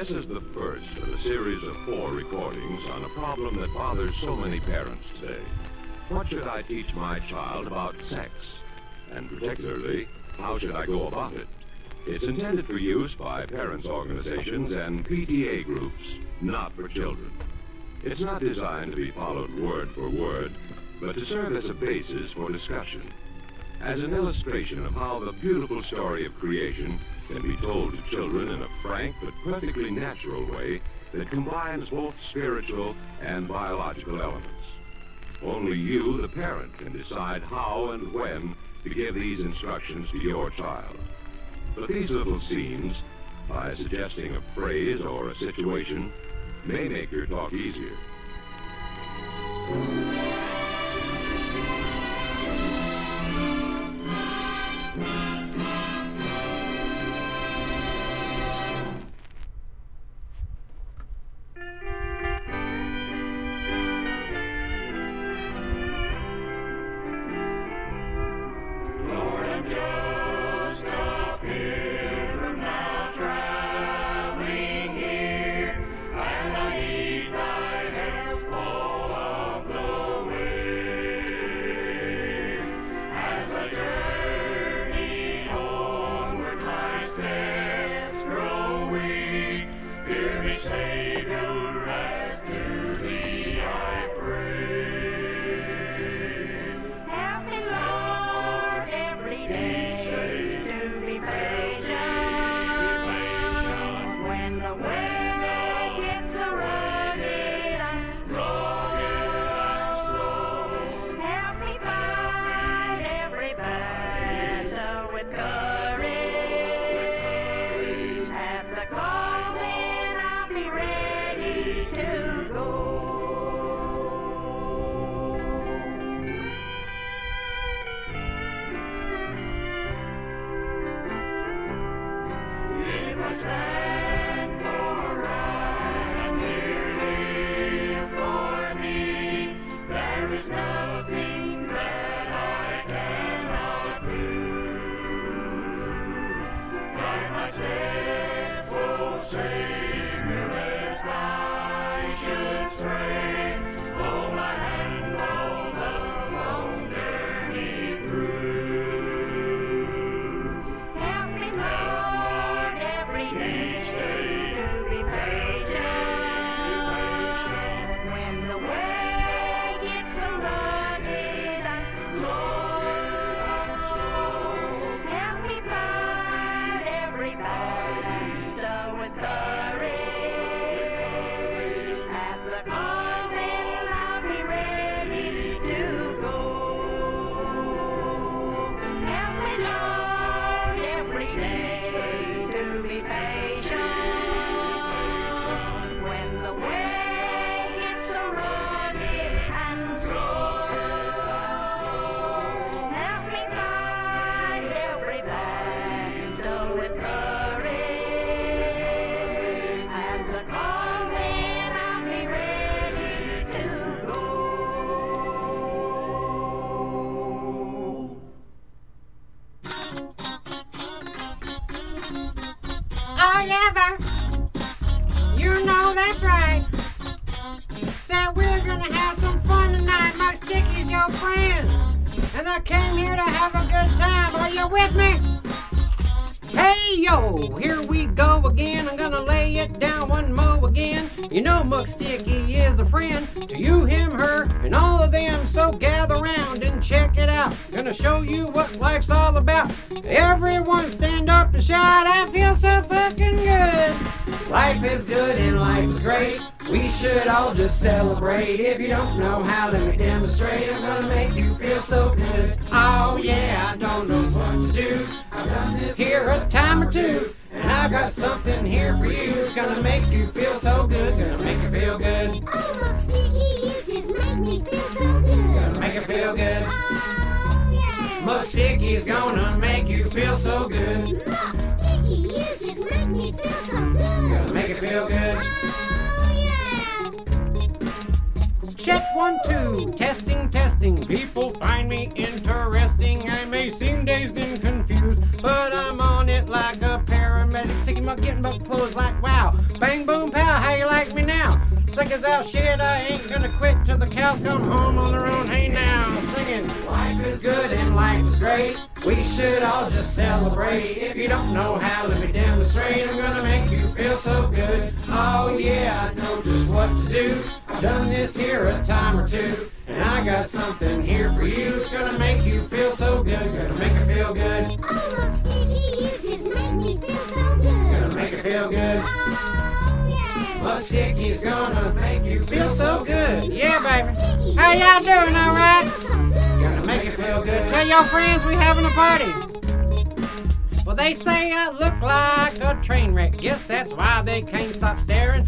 This is the first of a series of four recordings on a problem that bothers so many parents today. What should I teach my child about sex? And particularly, how should I go about it? It's intended for use by parents' organizations and PTA groups, not for children. It's not designed to be followed word for word, but to serve as a basis for discussion. As an illustration of how the beautiful story of creation can be told to children in a frank but perfectly natural way that combines both spiritual and biological elements. Only you, the parent, can decide how and when to give these instructions to your child. But these little scenes, by suggesting a phrase or a situation, may make your talk easier. All just celebrate. If you don't know how, let me demonstrate. I'm gonna make you feel so good. Oh yeah, I don't know what to do. I've done this here a time or two. And I've got something here for you. It's gonna make you feel so good. Gonna make you feel good. Oh, look, Sticky, you just make me feel so good. Gonna make you feel good. Oh, yeah. Sticky is gonna make you feel so good. Look, Sticky, you just make me feel so good. Gonna make you feel good. Check one, two. Testing, testing. People find me interesting. I may seem dazed and confused, but I'm on it like a paramedic. Sticking my getting my clothes like wow. Bang boom pow, how you like me now? Sick as out shit, I ain't gonna quit till the cows come home on their own. Hey now, singing. Life is good and life is great. We should all just celebrate. If you don't know how, let me demonstrate. I'm gonna make you feel so good. Oh yeah, I know just what to do. I've done this here a time or two. And I got something here for you. It's gonna make you feel so good. Gonna make you feel good. Oh, look, Sticky, you just make me feel so good. Gonna make you feel good. Oh, Love Sticky's gonna make you feel so good. Yeah, baby. How y'all doing, all right? Feel so good. Gonna make you feel good. Tell your friends we're having a party. Well, they say I look like a train wreck. Guess that's why they can't stop staring.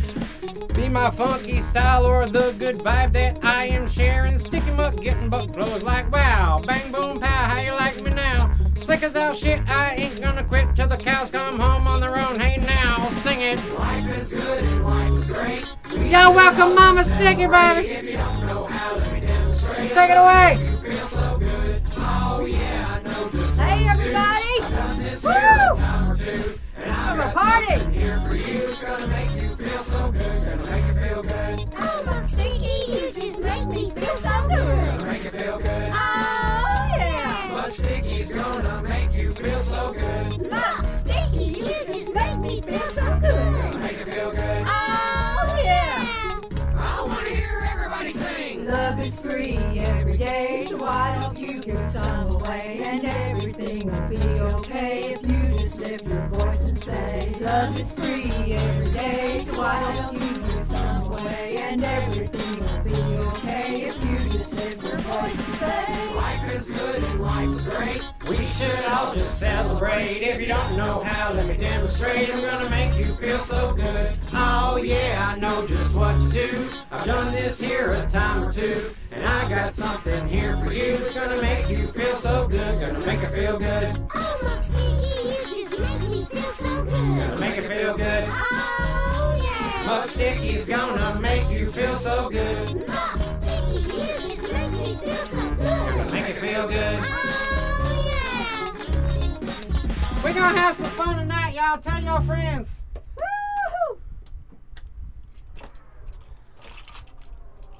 Be my funky style or the good vibe that I am sharing. Stick 'em up, getting buck flows like wow. Bang, boom, pow, how you like me now? Sick as all shit, I ain't gonna quit till the cows come home on their own. Hey now, sing it. Life is good and life is great. Yo, welcome Mama Sticky, baby. If you don't know how, let me demonstrate. Take it away. You Feel so good. Oh yeah, I know Hey, everybody! Woo! here a time or two. And I Have a party! here for you. It's gonna make you feel so good. Gonna make you feel good. Oh, look, Sticky, you just make me feel so good. Gonna make you feel good. Oh, yeah! But Sticky's gonna make you feel so good. Look, Sticky, you just make me feel so good. Make you feel good. Oh, yeah! I wanna hear everybody sing. Love is free every day, so why don't you give away? And everything will be okay if you just lift your voice and say, Love is free every day, so why don't you give some away? And everything you just lift your voice and say, Life is good and life is great. We should all just celebrate. If you don't know how, let me demonstrate. I'm gonna make you feel so good. Oh yeah, I know just what to do. I've done this here a time or two. And I got something here for you. It's gonna make you feel so good. Gonna make you feel good. Oh, look, Sticky, you just make me feel so good. Gonna make you feel good. Oh, yeah. Sticky's gonna make you feel so good. Look, Sticky, you just make me feel so good. make you feel good. Oh, yeah. We're gonna have some fun tonight, y'all. Tell your friends. Woo!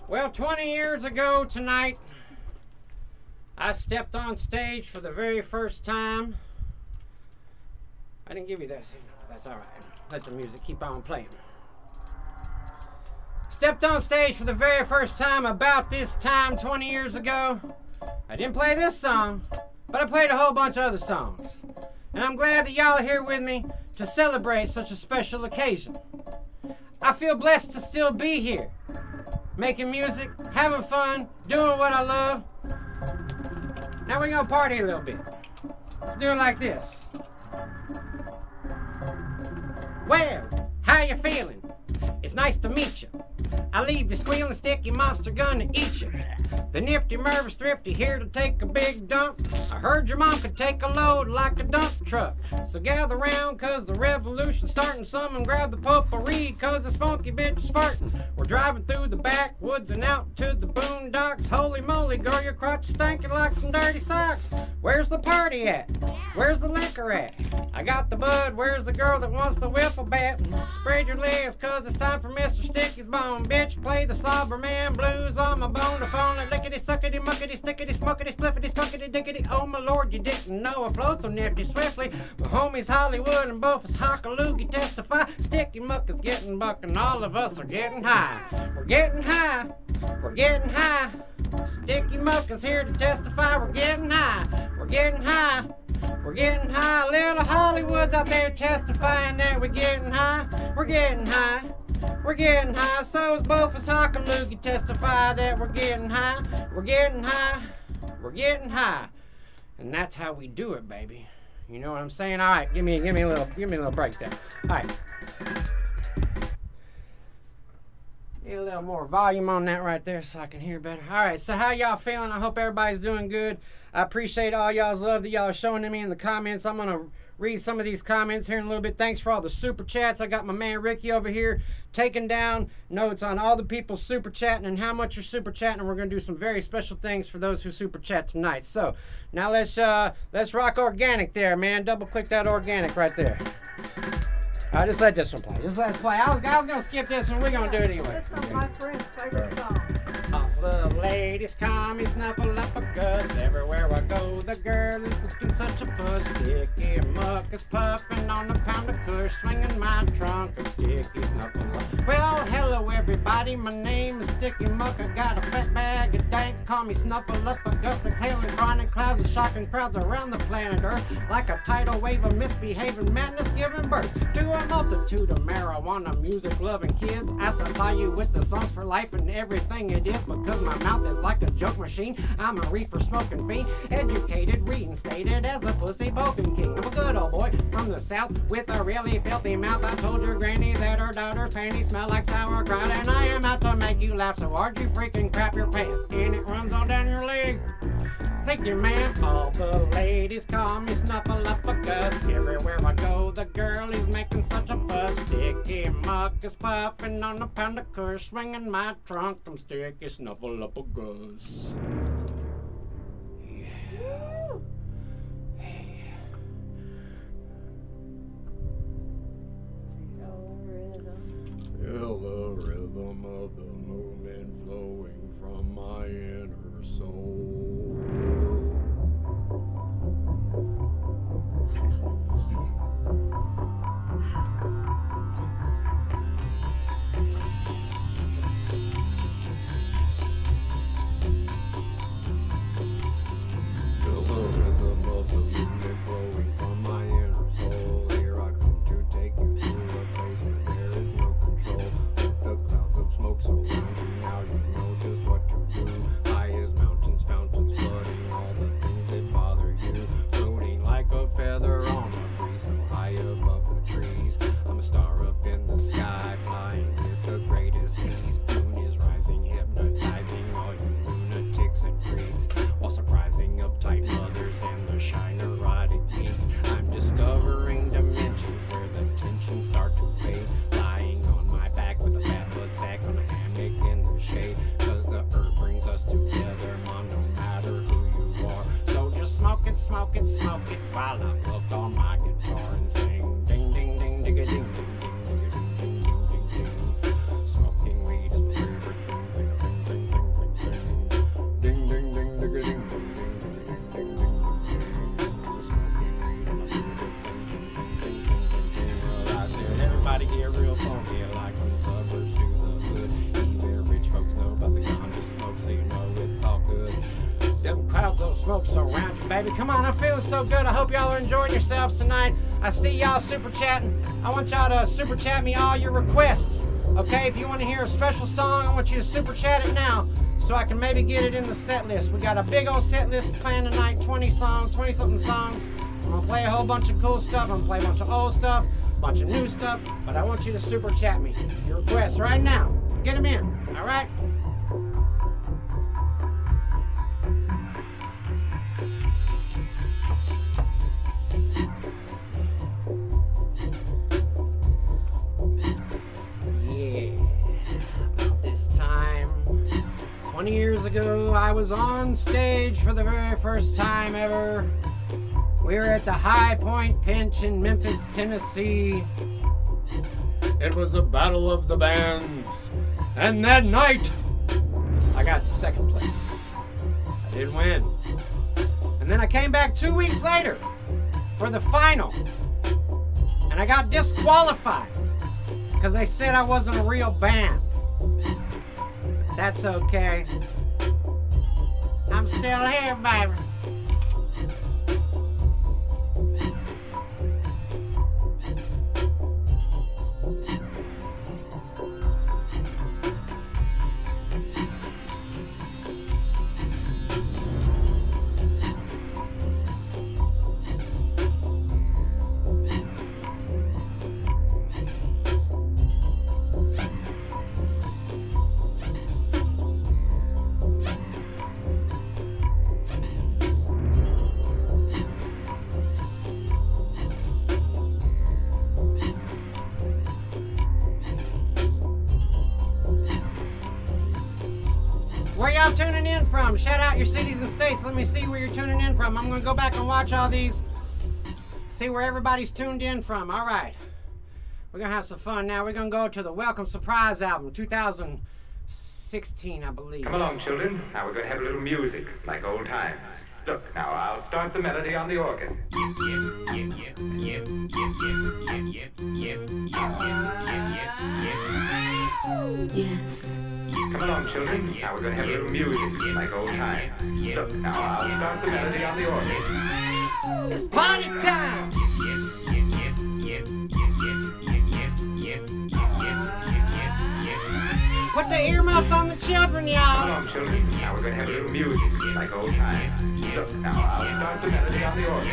Well, 20 years ago tonight, I stepped on stage for the very first time. I didn't give you that signal. That's all right. Let the music keep on playing. Stepped on stage for the very first time about this time 20 years ago. I didn't play this song, but I played a whole bunch of other songs. And I'm glad that y'all are here with me to celebrate such a special occasion. I feel blessed to still be here making music, having fun, doing what I love. Now we're gonna party a little bit. Let's do it like this. Well, how you feeling? It's nice to meet you. I leave you squealing, sticky monster gun to eat you. The nifty, nervous, thrifty here to take a big dump. I heard your mom could take a load like a dump truck. So gather round, cause the revolution's starting. Some and grab the potpourri, cause this funky bitch is farting. We're driving through the backwoods and out to the boondocks. Holy moly, girl, your crotch is stinking like some dirty socks. Where's the party at? Where's the liquor at? I got the bud, where's the girl that wants the wiffle bat? Spread your legs, cause it's time for Mr. Sticky's bone. Bitch, play the Soberman blues on my bone. The phone, lickety, suckety, muckety, stickety, smuckety, spliffety, skunkety, dickety. Oh my lord, you didn't know I float so nifty swiftly. My homies Hollywood and both us Hockaloogie testify. Sticky muck is getting buck and all of us are getting high. We're getting high. We're getting high. Sticky muck is here to testify. We're getting high. We're getting high. We're getting high. Little Hollywood's out there testifying that we're getting high. We're getting high. We're getting high. So is both us Hockaloogie testify that we're getting high. We're getting high. We're getting high. And that's how we do it, baby. You know what I'm saying? All right, give me, give me a little, give me a little break there. All right. Get a little more volume on that right there so I can hear better. All right, so how y'all feeling? I hope everybody's doing good. I appreciate all y'all's love that y'all are showing to me in the comments. I'm gonna read some of these comments here in a little bit. Thanks for all the super chats. I got my man Ricky over here taking down notes on all the people super chatting and how much you're super chatting. And we're gonna do some very special things for those who super chat tonight. So now let's uh let's rock organic there, man. Double click that organic right there. I'll just let this one play. Just let it play. I was, I was gonna skip this one. We're gonna do it anyway. That's not my friend's favorite song. The ladies call me Snuffleupagus. Everywhere I go, the girl is looking such a puss. Sticky muck is puffing on a pound of kush, swinging my trunk of sticky Snuffleupagus. Well, hello everybody, my name is Sticky Muck. I got a fat bag of dank, call me Snuffleupagus. Exhaling chronic clouds and shocking crowds around the planet Earth. Like a tidal wave of misbehaving madness giving birth to a multitude of marijuana music loving kids. I supply you with the songs for life and everything it is because my mouth is like a joke machine. I'm a reefer smoking fiend, educated, reinstated as a pussy poking king. I'm a good old boy from the south with a really filthy mouth. I told your granny that her daughter's panties smell like sauerkraut, and I am out to make you laugh so hard you freaking crap your pants, and it runs all down your leg. Thank you, man. All the ladies call me Snuffleupagus. Everywhere I go, the girl is making such a fuss. Sticky muck is puffing on a pound of kush, swinging my trunk. I'm sticky Snuffleupagus. Feel the rhythm Yeah, the rhythm of the movement flowing from my inner soul. Trees. I'm a star up in the tonight. I see y'all super chatting. I want y'all to super chat me all your requests. Okay, if you want to hear a special song, I want you to super chat it now so I can maybe get it in the set list. We got a big old set list planned tonight 20 songs, 20 something songs. I'm gonna play a whole bunch of cool stuff. I'm gonna play a bunch of old stuff, a bunch of new stuff, but I want you to super chat me your requests right now. Get them in, all right? Was on stage for the very first time ever. We were at the High Point Pinch in Memphis, Tennessee. It was a battle of the bands, and that night, I got second place. I didn't win. And then I came back two weeks later for the final, and I got disqualified because they said I wasn't a real band. But that's okay. I'm still here, baby. From. I'm gonna go back and watch all these. See where everybody's tuned in from. All right. We're gonna have some fun now. We're gonna go to the Welcome Surprise album, 2016, I believe. Come along, children. Now we're to have a little music, like old times. Look, now I'll start the melody on the organ. Yes. Come along, children. Now we're going to have a little music, like old times. Look, now I'll start the melody on the organ. It's party time! Put the earmuffs on the children, y'all. along, children. Now we're going to have a little music, like old times. Look, now I'll start the melody on the organ.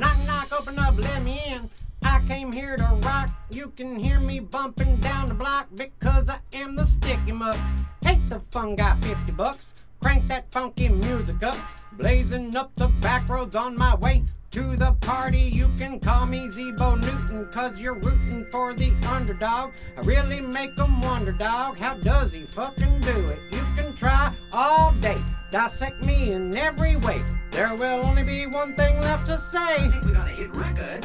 Knock, knock, open up, let me in. I came here to rock. You can hear me bumping down the block because I am the sticky muck. Hate the fun, got 50 bucks. Crank that funky music up. Blazing up the back roads on my way to the party. You can call me Zebo Newton cause you're rooting for the underdog. I really make 'em wonder, dog. How does he fucking do it? You can try all day. Dissect me in every way. There will only be one thing left to say. I think we got a hit record.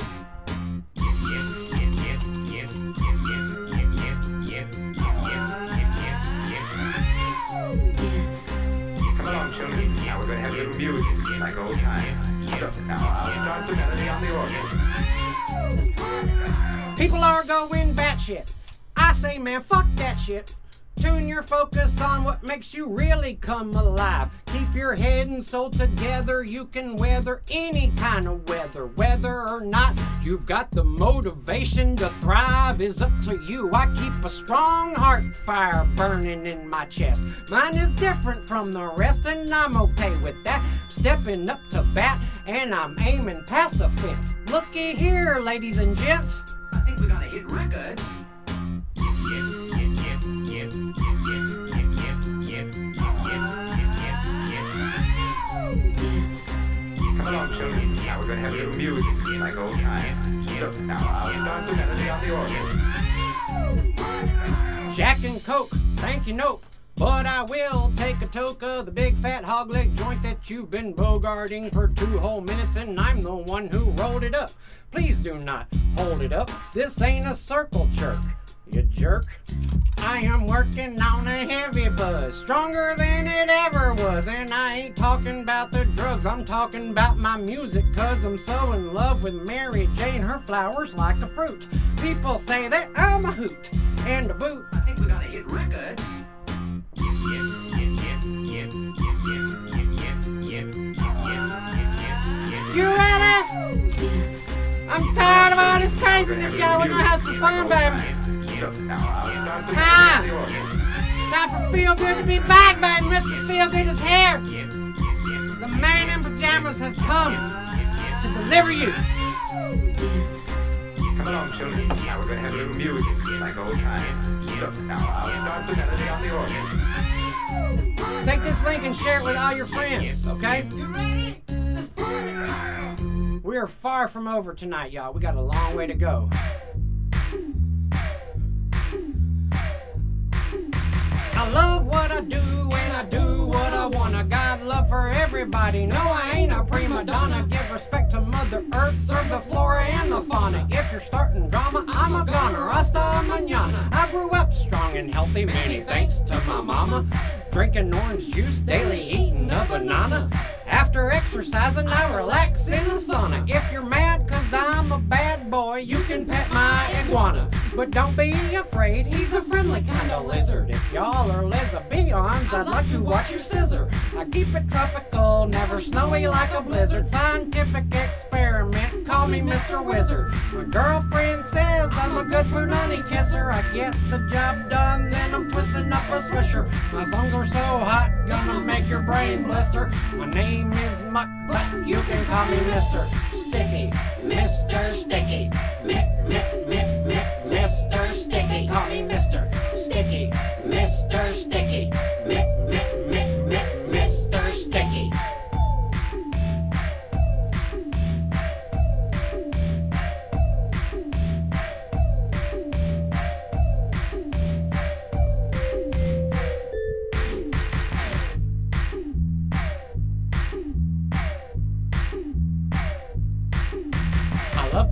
Yes. Come along, children. Now we're going to have a little music, like old now I'll start the melody on the organ. People are going batshit. I say, man, fuck that shit. Tune your focus on what makes you really come alive. Keep your head and soul together. You can weather any kind of weather. Whether or not you've got the motivation to thrive is up to you. I keep a strong heart fire burning in my chest. Mine is different from the rest, and I'm okay with that. Stepping up to bat, and I'm aiming past the fence. Looky here, ladies and gents. I think we got a hit record. Come along, children. Now we're going to have a little music, like old times. Now I'll start the melody on the organ. Jack and Coke, thank you, nope. But I will take a toke of the big fat hog leg joint that you've been bogarting for two whole minutes, and I'm the one who rolled it up. Please do not hold it up. This ain't a circle jerk, you jerk. I am working on a heavy buzz, stronger than it ever was. And I ain't talking about the drugs, I'm talking about my music, cause I'm so in love with Mary Jane. Her flowers like a fruit. People say that I'm a hoot and a boot. I think we got a hit record. You ready? I'm tired of all this craziness, y'all. We're gonna have some fun, baby. Look, now I'll start the time. melody on the organ. It's time for to be back, baby. Mr. Feel Good is here. The man in pajamas has come to deliver you. Come along, children. Now we're going to have a little music, like old times. Look, now I'll start the melody on the organ. Take this link and share it with all your friends, okay? We are far from over tonight, y'all. We got a long way to go. I love what I do and I do what I want. I got love for everybody. No, I ain't a prima donna. Give respect to Mother Earth, serve the flora and the fauna. If you're starting drama, I'm a goner. Rasta manana. I grew up strong and healthy, many thanks to my mama. Drinking orange juice daily, eating a banana. After exercising, I relax in the sauna. If you're mad cause I'm a bad boy, you can pet my iguana. But don't be afraid, he's a friendly kind of lizard. If y'all are lesbians, I'd like to watch you scissor. I keep it tropical, never snowy like a blizzard. Scientific experiment, call me Mr. Wizard. My girlfriend says I'm a good punani kisser. I get the job done, then I'm twisting up a swisher. My songs are so hot, gonna make your brain blister. My name is Muck, but you can call me Mr. Sticky. Mr. Sticky. Mi, mi, mi, Mr. Sticky. Call me Mr. Sticky. Mr. Sticky. Mi,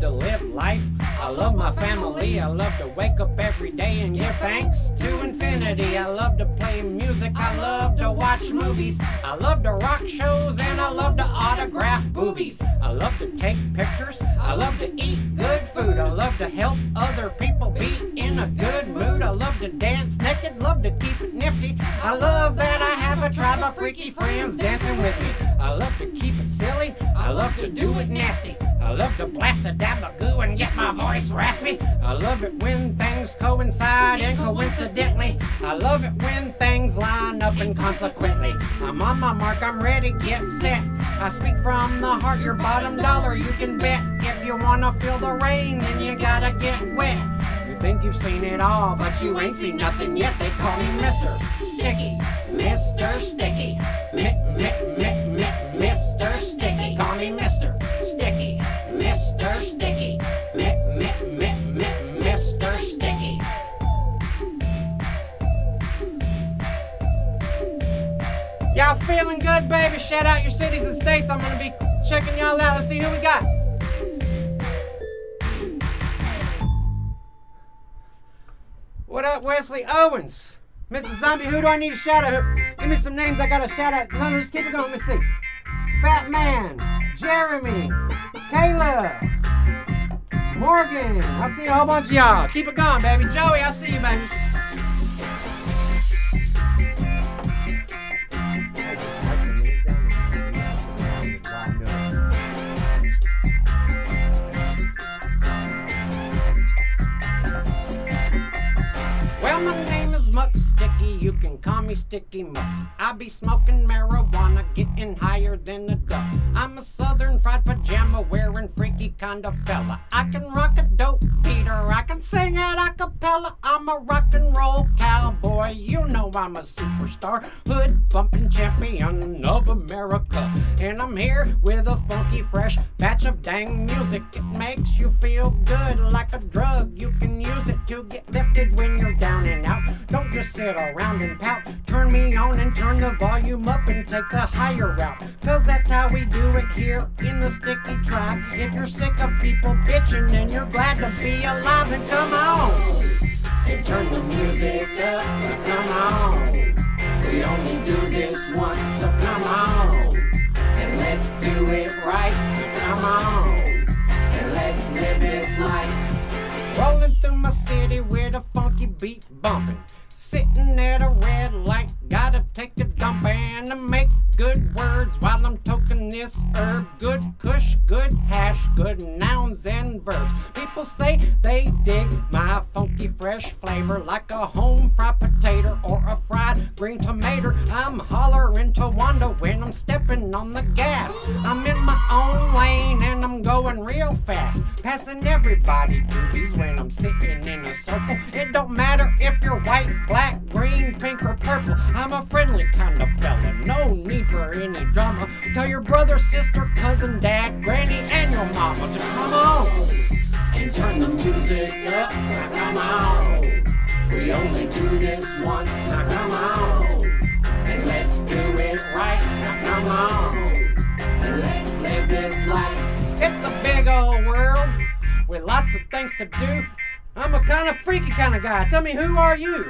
to live life I love my family. I love to wake up every day and give thanks to infinity. I love to play music. I love to watch movies. I love to rock shows and I love to autograph boobies. I love to take pictures. I love to eat good food. I love to help other people be in a good mood. I love to dance naked. Love to keep it nifty. I love that I have a tribe of freaky friends dancing with me. I love to keep it silly. I love to do it nasty. I love to blast a dab of goo and get my voice raspy. I love it when things coincide and coincidentally. I love it when things line up and consequently. I'm on my mark, I'm ready, get set. I speak from the heart, your bottom dollar you can bet. If you wanna feel the rain, then you gotta get wet. You think you've seen it all, but you ain't seen nothing yet. They call me Mr. Sticky, Mr. Sticky, Mr. Sticky. Call me Mr. Sticky, Mr. Sticky, Mr. Sticky. Y'all feeling good, baby? Shout out your cities and states. I'm gonna be checking y'all out. Let's see who we got. What up, Wesley Owens? Mrs. Zombie, who do I need to shout out? Give me some names I gotta shout out. No, no, just keep it going. Let me see. Fat Man, Jeremy, Kayla, Morgan. I see a whole bunch of y'all. Keep it going, baby. Joey, I see you, baby. Well, my name is Muck Sticky. You can call me Sticky Muck. I be smoking marijuana, getting higher than a duck. I'm a southern fried pajama wearing freaky kind of fella. I can rock a dope beater. I can sing it a cappella. I'm a rock and roll cowboy. You know I'm a superstar. Hood bumping champion of America. And I'm here with a funky, fresh batch of dang music. It makes you feel good like a drug. You can use it to get lifted when you're down and out. Don't just sit around and pout. Turn me on and turn the volume up and take the higher route. Cause that's how we do it here in the sticky tribe. If you're sick of people bitching then you're glad to be alive, and come on. And turn the music up, come on. We only do this once, so come on. And let's do it right, come on. And let's live this life. Rolling through my city with a funky beat bumping. Sitting at a red light, gotta take a dump and make good words while I'm toking this herb. Good kush, good hash, good nouns and verbs. People say they dig my funky fresh flavor like a home fried potato or a fried green tomato. I'm hollering to Wanda when I'm stepping on the gas. I'm in my own lane and I'm going real fast, passing everybody boobies when I'm sitting in a circle. It don't matter if you're white, black, green, pink, or purple. I'm a friendly kind of fella, no need for any drama. Tell your brother, sister, cousin, dad, granny, and your mama to come on and turn the music up. Now come on. We only do this once. Now come on. And let's do it right. Now come on. And let's live this life. It's a big old world with lots of things to do. I'm a kind of freaky kind of guy. Tell me, who are you?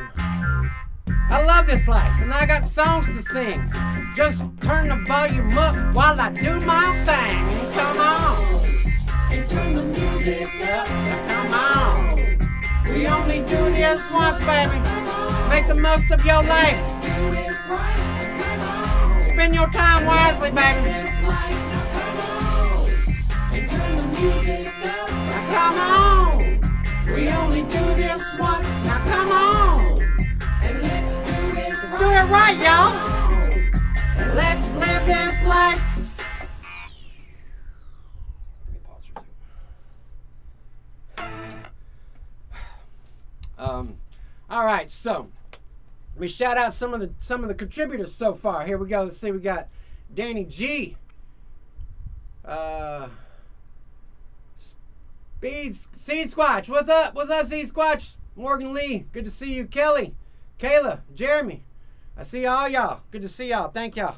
I love this life, and I got songs to sing. Just turn the volume up while I do my thing. Come on. And turn the music up. Come on. We only do this once, baby. Make the most of your life. Spend your time wisely, baby. Come on. We only do this once. Now come on. Let's do it right, y'all. Let's live this life. Um, all right, so we shout out some of the some of the contributors so far. Here we go. Let's see. We got Danny G. Uh, Seed Squatch. What's up? What's up, Seed Squatch? Morgan Lee. Good to see you. Kelly, Kayla, Jeremy. I see all y'all. Good to see y'all. Thank y'all.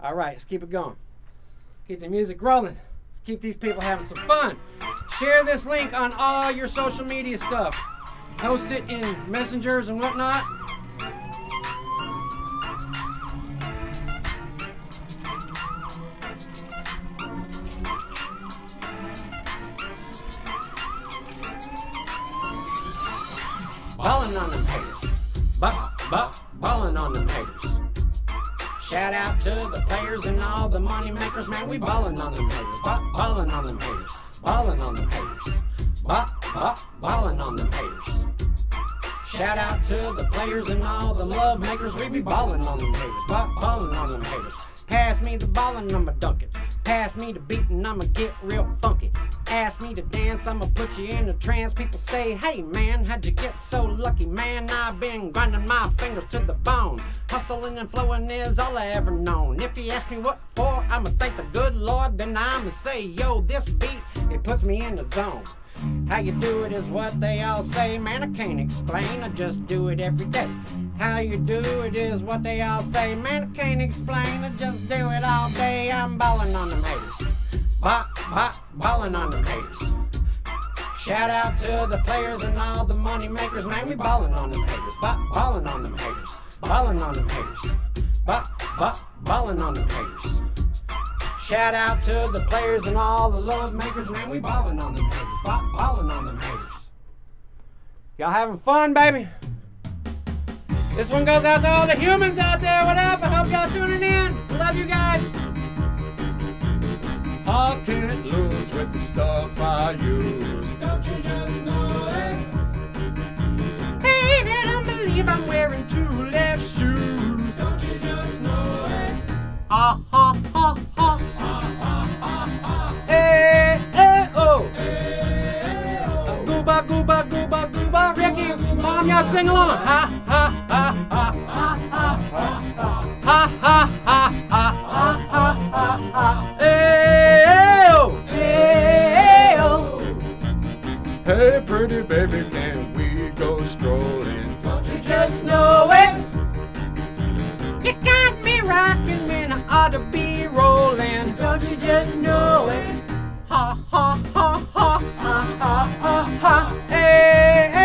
All right, let's keep it going. Keep the music rolling. Let's keep these people having some fun. Share this link on all your social media stuff. Post it in messengers and whatnot. Ballin' on them haters. Ba, ba, ballin' on them haters. Shout out to the players and all the money makers, man. We ballin' on them haters. Ba, ballin' on them haters. Ballin' on them haters. Ba, ba, ballin' on them haters. Shout out to the players and all the love makers. We be ballin' on them haters. Ba, ballin' on them haters. Pass me the ball and I'ma dunk it. Pass me the beat and I'ma get real funky. Ask me to dance, I'ma put you in a trance. People say, hey man, how'd you get so lucky? Man, I've been grinding my fingers to the bone. Hustling and flowing is all I ever known. If you ask me what for, I'ma thank the good Lord. Then I'ma say, yo, this beat, it puts me in the zone. How you do it is what they all say, man. I can't explain, I just do it every day. How you do it is what they all say, man. I can't explain, I just do it all day. I'm ballin' on them haters. Bop, bop, ballin' on them haters. Shout out to the players and all the money makers, man. We ballin' on them haters. Bop, ballin' on them haters. Ballin' on them haters. Bop, bop, ballin' on them haters. Shout out to the players and all the love makers, man. We ballin' on them haters. Bop, ballin' on them haters. Y'all having fun, baby? This one goes out to all the humans out there. What up? I hope y'all tuning in. Love you guys. I can't lose with the stuff I use. Don't you just know it? Baby, don't believe I'm wearing two left shoes. Don't you just know it? Ah ha ha ha. Hey, hey, oh. Gooba, gooba, gooba, gooba. Ricky, mom, y'all sing along. Ha ha ha ha ha ha ha ha ha ha ha ha ha. Hey, oh. Hey, oh. Pretty baby, can we go strolling? Don't you Just know it. You got me rocking when I ought to be rolling. Don't you just know it? Ha ha ha ha ha ha ha ha. Hey, hey,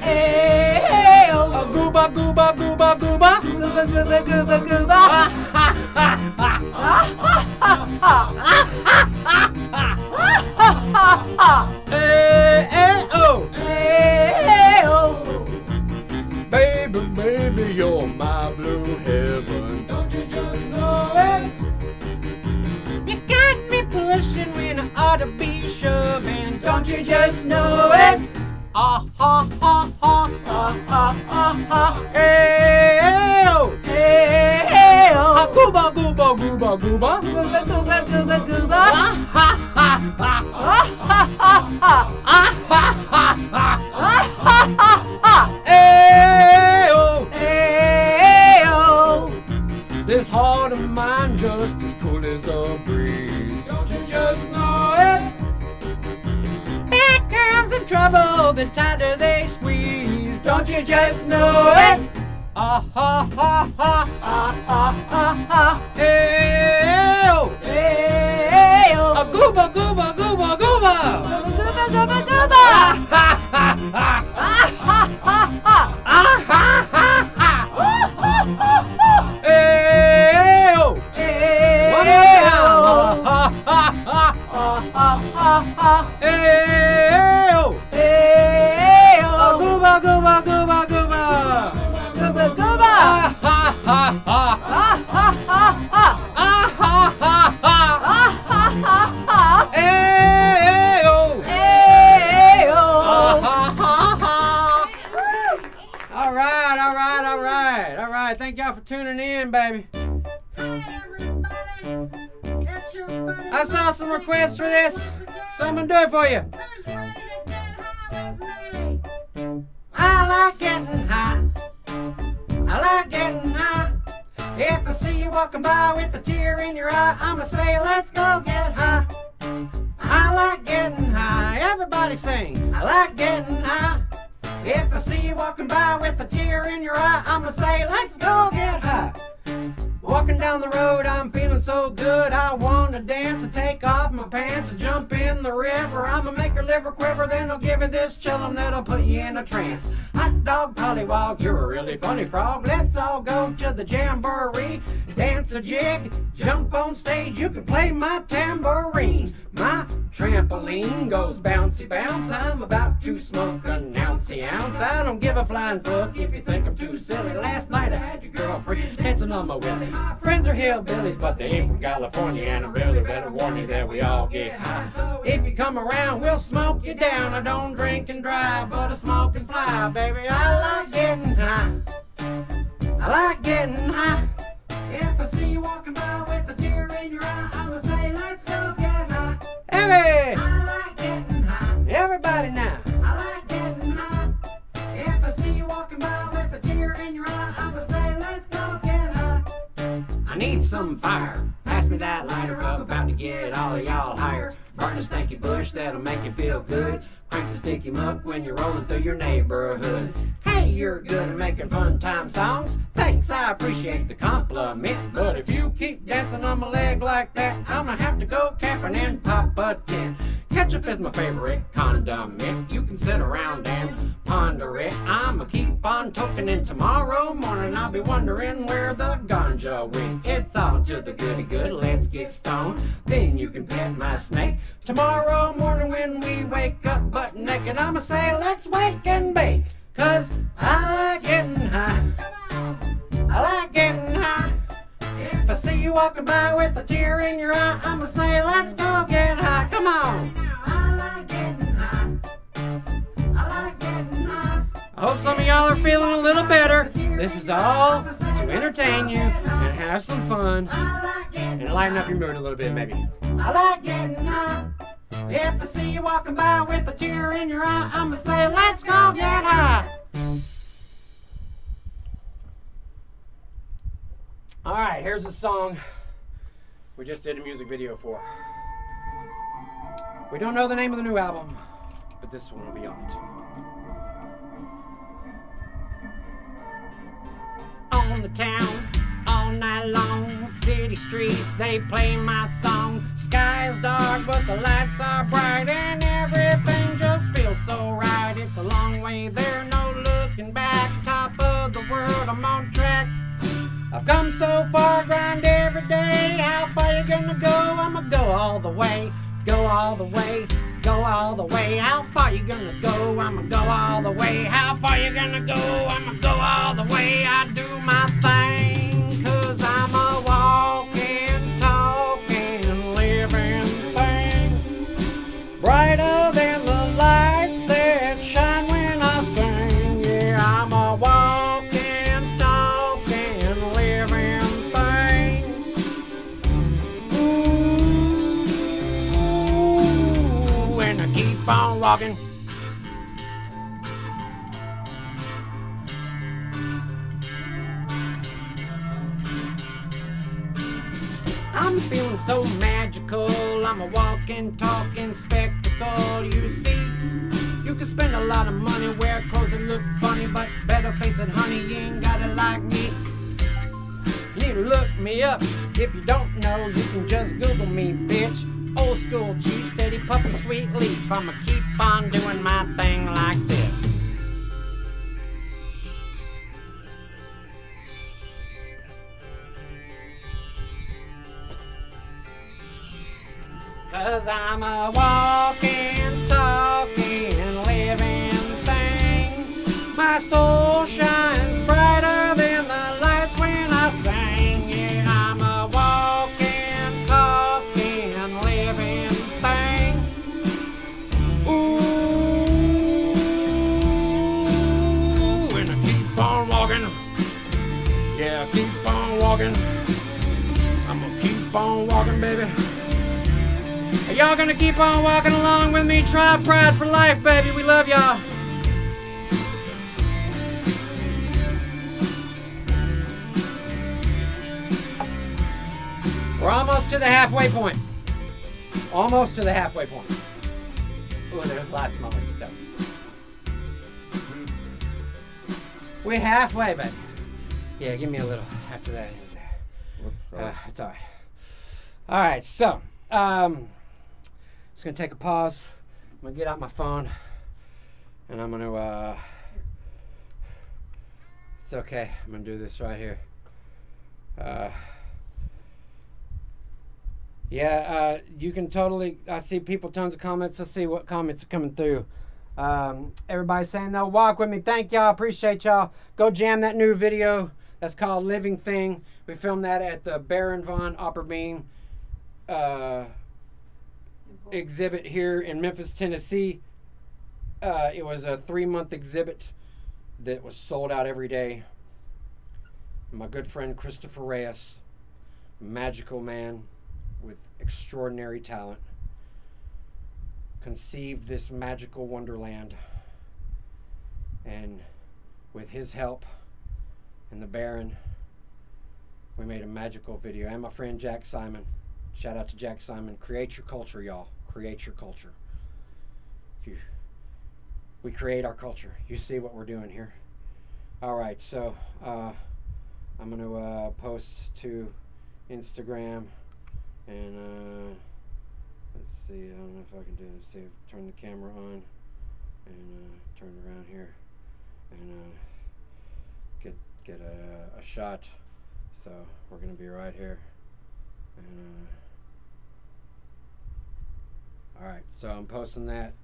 Hey, hey, oh. Gooba, gooba, gooba, gooba. Gooba, gooba, gooba, gooba. Hey, hey, oh. Hey, hey, oh. Baby, baby, you're my blue heaven. Don't you just know it? You got me pushing when I ought to be shoving. Don't you just know it? Ah ha ha ha. Ha ha ha. Hey. Hey Ah ha ha ha. Ah ha ha ha. Ah ha ha ha. Ah ha ha ha. Hey. Hey. This heart of mine just as cool as a breeze. Trouble, the tighter they squeeze. Don't you just know it? Ah ha ha ha ha ha ha ha. Hey boia. The jamboree, dance a jig, jump on stage. You can play my tambourine. My trampoline goes bouncy bounce. I'm about to smoke an ouncy ounce. I don't give a flying fuck if you think I'm too silly. Last night I had your girlfriend dancing on my willy. My friends are hillbillies, but they ain't from California, and I really better warn you that we all get high. So if you come around, we'll smoke you down. I don't drink and drive, but I smoke and fly, baby. I like getting high. I like getting high. If I see you walking by with a tear in your eye, I'ma say, let's go get high. Hey! I like getting high. Everybody now. I like getting high. If I see you walking by with a tear in your eye, I'ma say, let's go get high. I need some fire. Pass me that lighter. I'm about to get all of y'all higher. Burn a stanky bush that'll make you feel good. Crank the sticky muck when you're rolling through your neighborhood. Hey, you're good at making fun time songs. Thanks, I appreciate the compliment. But if you keep dancing on my leg like that, I'ma have to go camping and pop a tent. Ketchup is my favorite condiment. You can sit around and ponder it. I'ma keep on talking, and tomorrow morning I'll be wondering where the ganja went. It's all to the goody good. Let's get stoned. Then you can pet my snake. Tomorrow morning when we wake up butt naked, I'ma say, let's wake and bake. Cause I like getting high. I like getting high. If I see you walking by with a tear in your eye, I'ma say, let's go get high. Come on. I hope some of y'all are feeling a little better. This is all to entertain you and have some fun and lighten up your mood a little bit, maybe. I like getting high. If I see you walking by with a tear in your eye, I'ma say, let's go get high. All right, here's a song we just did a music video for. We don't know the name of the new album, but this one will be on it. On the town, all night long, city streets, they play my song. Sky is dark, but the lights are bright, and everything just feels so right. It's a long way there, no looking back. Top of the world, I'm on track. I've come so far, grind every day. How far you gonna go? I'ma go all the way, go all the way, go all the way. How far you gonna go? I'ma go all the way. How far you gonna go? I'ma go all the way. I do my thing, walking. I'm feeling so magical. I'm a walking, talking spectacle. You see, you can spend a lot of money, wear clothes that look funny, but better face it, honey. You ain't got it like me. You look me up. If you don't know, you can just Google me, bitch. Old school chief, steady puffy sweet leaf. I'ma keep on doing my thing like this. Cause I'm a walking, talking, living thing. My soul shines on baby. Are y'all gonna keep on walking along with me? Tribe Pride for life, baby. We love y'all. We're almost to the halfway point. Almost to the halfway point. Oh, there's lots of moments though. We're halfway, but Yeah, give me a little after that. Uh, it's alright. All right, so um, just gonna take a pause. I'm gonna get out my phone, and I'm gonna. Uh, it's okay. I'm gonna do this right here. Uh, yeah, uh, you can totally. I see people, tons of comments. Let's see what comments are coming through. Um, everybody saying they'll walk with me. Thank y'all. Appreciate y'all. Go jam that new video. That's called Living Thing. We filmed that at the Baron von Opperbein uh, exhibit here in Memphis, Tennessee. Uh, it was a three month exhibit that was sold out every day. My good friend Christopher Reyes, magical man with extraordinary talent, conceived this magical wonderland. And with his help and the Baron, we made a magical video. And my friend Jack Simon. Shout out to Jack Simon. Create your culture, y'all. Create your culture. If you we create our culture. You see what we're doing here. All right, so uh, I'm going to uh, post to Instagram and uh, let's see. I don't know if I can do it. See, if turn the camera on and uh, turn around here and uh, get get a, a shot. So we're going to be right here. And, uh, all right, so I'm posting that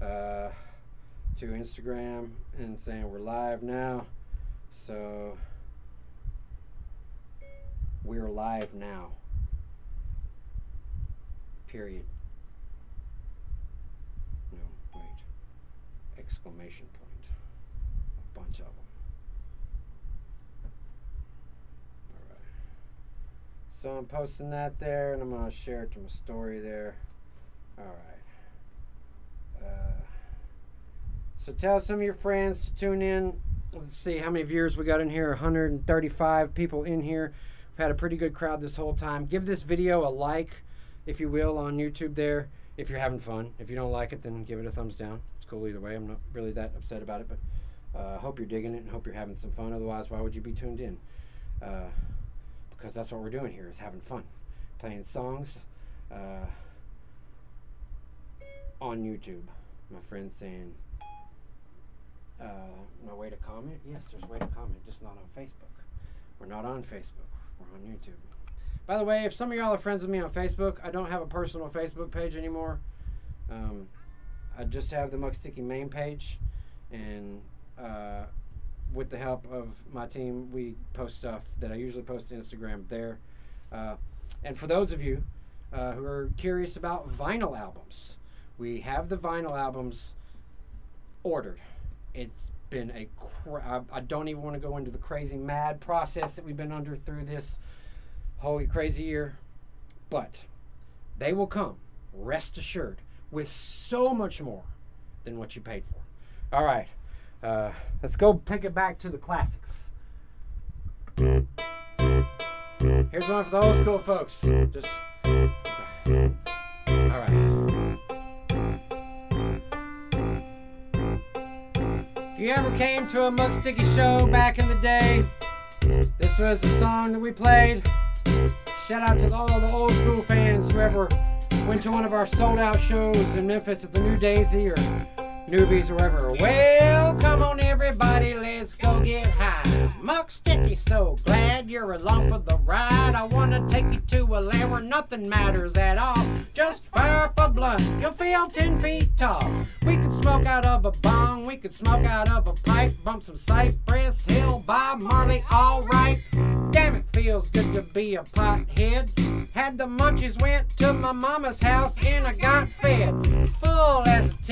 uh, to Instagram and saying we're live now. So we're live now. Period. No, wait. Exclamation point. A bunch of them. All right. So I'm posting that there, and I'm gonna share it to my story there. All right. Uh, so tell some of your friends to tune in. Let's see how many viewers we got in here. 135 people in here. We've had a pretty good crowd this whole time. Give this video a like, if you will, on YouTube there. If you're having fun. If you don't like it, then give it a thumbs down. It's cool either way. I'm not really that upset about it, but uh, hope you're digging it and hope you're having some fun. Otherwise, why would you be tuned in? Uh, because that's what we're doing here is having fun, playing songs uh, on YouTube. My friend saying, uh, "No way to comment." Yes, there's a way to comment, just not on Facebook. We're not on Facebook. We're on YouTube. By the way, if some of y'all are friends with me on Facebook, I don't have a personal Facebook page anymore. Um, I just have the Muck Sticky main page, and uh, with the help of my team, we post stuff that I usually post to Instagram there. Uh, and for those of you uh, who are curious about vinyl albums, we have the vinyl albums ordered. It's been a cra- I, don't even want to go into the crazy mad process that we've been under through this whole crazy year, but they will come. Rest assured, with so much more than what you paid for. All right, uh, let's go take it back to the classics. Here's one for the old school folks. Just you ever came to a Muck Sticky show back in the day, this was the song that we played. Shout out to all the old school fans who ever went to one of our sold out shows in Memphis at the New Daisy or newbies or wherever. Well, come on everybody, let's go get high. Muck Sticky, so glad you're along for the ride. I wanna take you to a land where nothing matters at all. Just fire up a blunt, you'll feel 10 feet tall. We could smoke out of a bong, we could smoke out of a pipe, bump some Cypress Hill, Bob Marley, alright. Damn, it feels good to be a pothead. Had the munchies, went to my mama's house, and I got fed. Full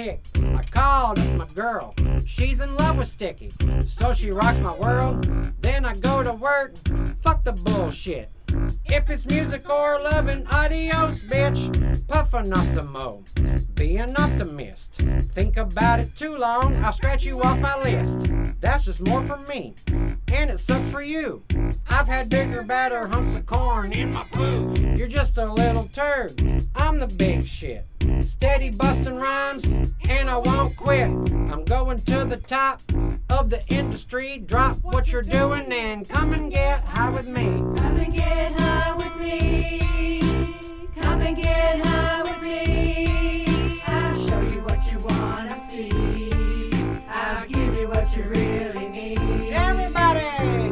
tick. I called up my girl. She's in love with Sticky, so she rocks my world. Then I go to work. Fuck the bullshit. If it's music or loving, adios, bitch. Puffing off the mo, be an optimist. Think about it too long, I'll scratch you off my list. That's just more for me, and it sucks for you. I've had bigger, badder humps of corn in my poo. You're just a little turd, I'm the big shit. Steady busting rhymes, and I won't quit. I'm going to the top of the industry. Drop what you're doing and come and get high with me. Come and get high Come and get high with me. I'll show you what you wanna see. I'll give you what you really need. Everybody,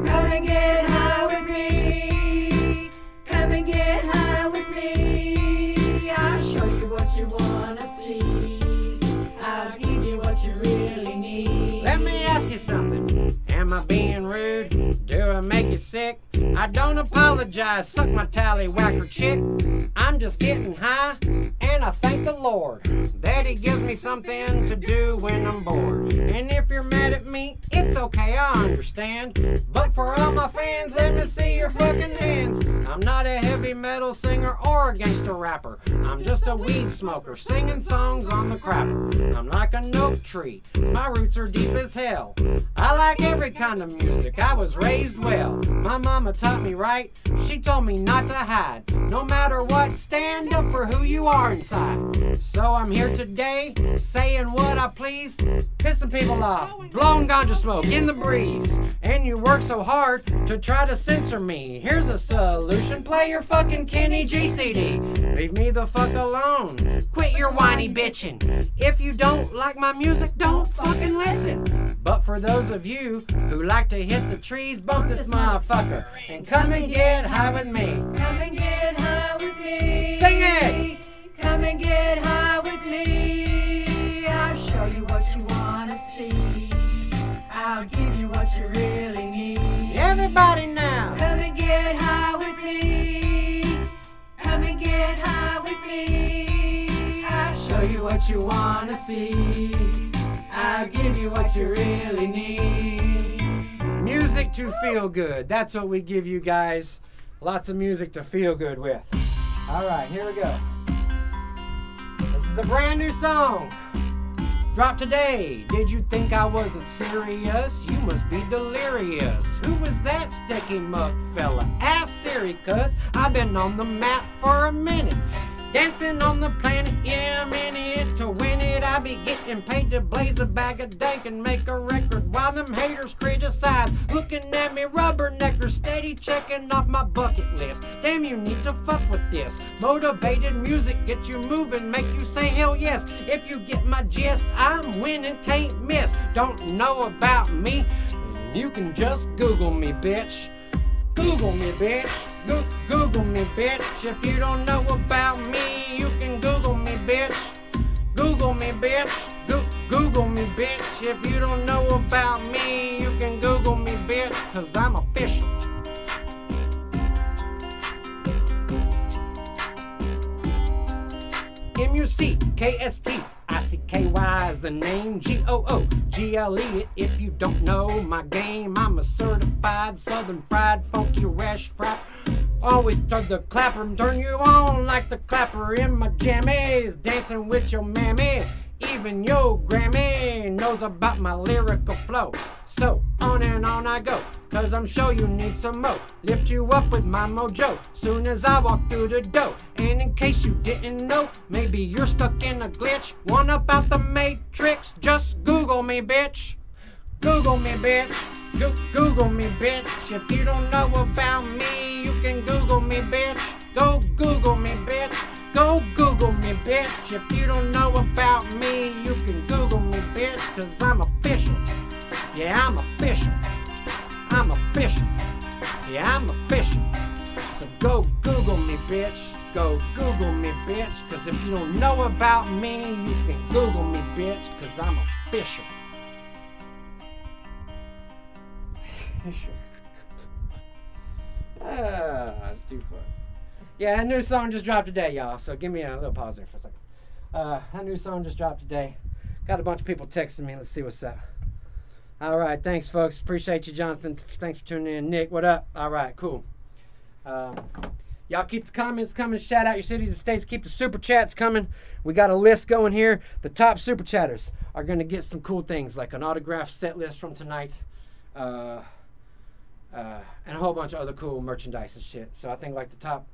come and get high with me. Come and get high with me. I'll show you what you wanna see. I'll give you what you really need. Let me ask you something. Am I being rude? Do I make you sick? Don't apologize, suck my tallywhacker chick. I'm just getting high, and I thank the Lord that He gives me something to do when I'm bored. And if you're mad at me, it's okay, I understand. But for all my fans, let me see your fucking hands. I'm not a heavy metal singer or a gangster rapper. I'm just a weed smoker singing songs on the crapper. I'm like an oak tree, my roots are deep as hell. I like every kind of music, I was raised well. My mama taught me right, she told me not to hide. No matter what, stand up for who you are inside. So I'm here today, saying what I please, pissing people off, blowing ganja smoke in the breeze. And you work so hard to try to censor me. Here's a solution, play your fucking Kenny G CD. Leave me the fuck alone. Quit your whiny bitching. If you don't like my music, don't fucking listen. But for those of you who like to hit the trees, bump this motherfucker and come and get high with me. Come and get high with me. Sing it! Come and get high with me. I'll show you what you wanna see. I'll give you what you really need. Everybody now. Come and get high with me. Come and get high with me. I'll show you what you wanna see. I'll give you what you really need. Music to feel good. That's what we give you guys. Lots of music to feel good with. All right, here we go. This is a brand new song. Dropped today. Did you think I wasn't serious? You must be delirious. Who was that sticky muck fella? Ask Siri, cuz I've been on the map for a minute. Dancing on the planet, yeah, I'm in it to win it. I be getting paid to blaze a bag of dank and make a record while them haters criticize. Looking at me, rubbernecker, steady checking off my bucket list. Damn, you need to fuck with this. Motivated music, get you moving, make you say hell yes. If you get my gist, I'm winning, can't miss. Don't know about me? You can just Google me, bitch. Google me, bitch. Go- Google me, bitch. If you don't know about me, you can Google me, bitch. Google me, bitch. Go- Google me, bitch. If you don't know about me, you can Google me, bitch. Cause I'm official. M U C K S T I C K Y is the name. G O O G L E. If you don't know my game, I'm a certified southern fried funky rash frap. Always tug the clapper and turn you on like the clapper in my jammies. Dancing with your mammy. Even yo Grammy knows about my lyrical flow. So on and on I go, cause I'm sure you need some more. Lift you up with my mojo, soon as I walk through the door. And in case you didn't know, maybe you're stuck in a glitch. One about the Matrix, just Google me, bitch. Google me, bitch. Go- Google me, bitch. If you don't know about me, you can Google me, bitch. Go Google me, bitch. Go Google me, bitch. If you don't know about me, you can Google me, bitch. Cause I'm official. Yeah, I'm official. I'm official. Yeah, I'm official. So go Google me, bitch. Go Google me, bitch. Cause if you don't know about me, you can Google me, bitch. Cause I'm official. ah, it's too fun. Yeah, a new song just dropped today, y'all. So give me a little pause there for a second. Uh, a new song just dropped today. Got a bunch of people texting me. Let's see what's up. All right, thanks, folks. Appreciate you, Jonathan. Thanks for tuning in. Nick, what up? All right, cool. Um, y'all keep the comments coming. Shout out your cities and states. Keep the super chats coming. We got a list going here. The top super chatters are going to get some cool things like an autograph set list from tonight. Uh, whole bunch of other cool merchandise and shit. So I think like the top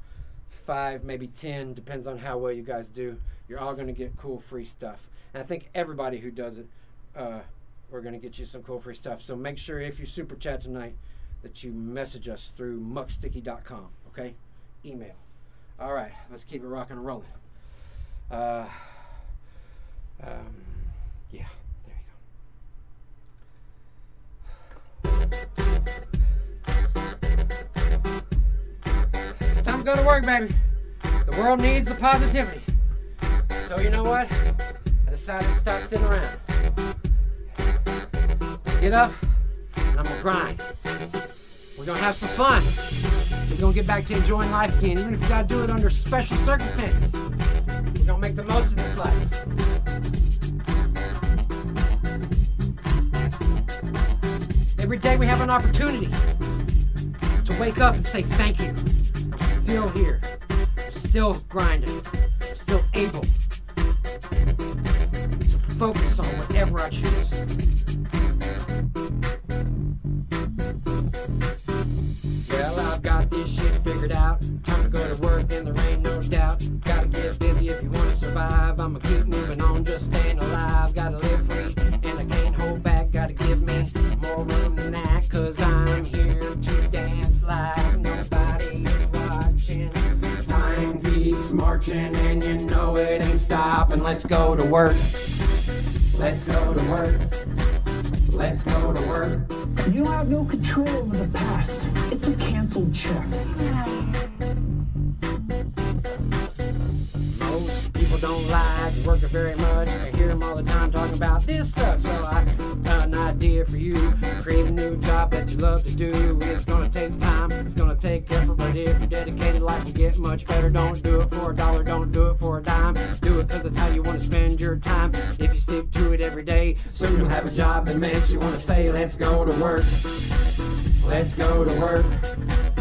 five, maybe ten, depends on how well you guys do. You're all gonna get cool free stuff, and I think everybody who does it, uh, we're gonna get you some cool free stuff. So make sure if you super chat tonight that you message us through mucksticky.com. Okay, email. All right, let's keep it rocking and rolling. Uh, um, yeah, there you go. Go to work, baby. The world needs the positivity. So you know what? I decided to stop sitting around. Get up, and I'm gonna grind. We're gonna have some fun. We're gonna get back to enjoying life again, even if you gotta do it under special circumstances. We're gonna make the most of this life. Every day we have an opportunity to wake up and say thank you. Still here. Still grinding. Still able to focus on whatever I choose. Well, I've got this shit figured out. Time to go to work in the rain, no doubt. Gotta get busy if you wanna survive. I'ma keep moving on, just staying alive. Gotta Let's go to work. Let's go to work. Let's go to work. You have no control over the past. It's a canceled check. Don't like working very much. I hear them all the time talking about this sucks. Well, I got an idea for you. Create a new job that you love to do. It's gonna take time, it's gonna take effort, but if you're dedicated, life will get much better. Don't do it for a dollar, don't do it for a dime. Do it because it's how you want to spend your time. If you stick to it every day, soon you'll have a job that makes you want to say, Let's go to work. Let's go to work.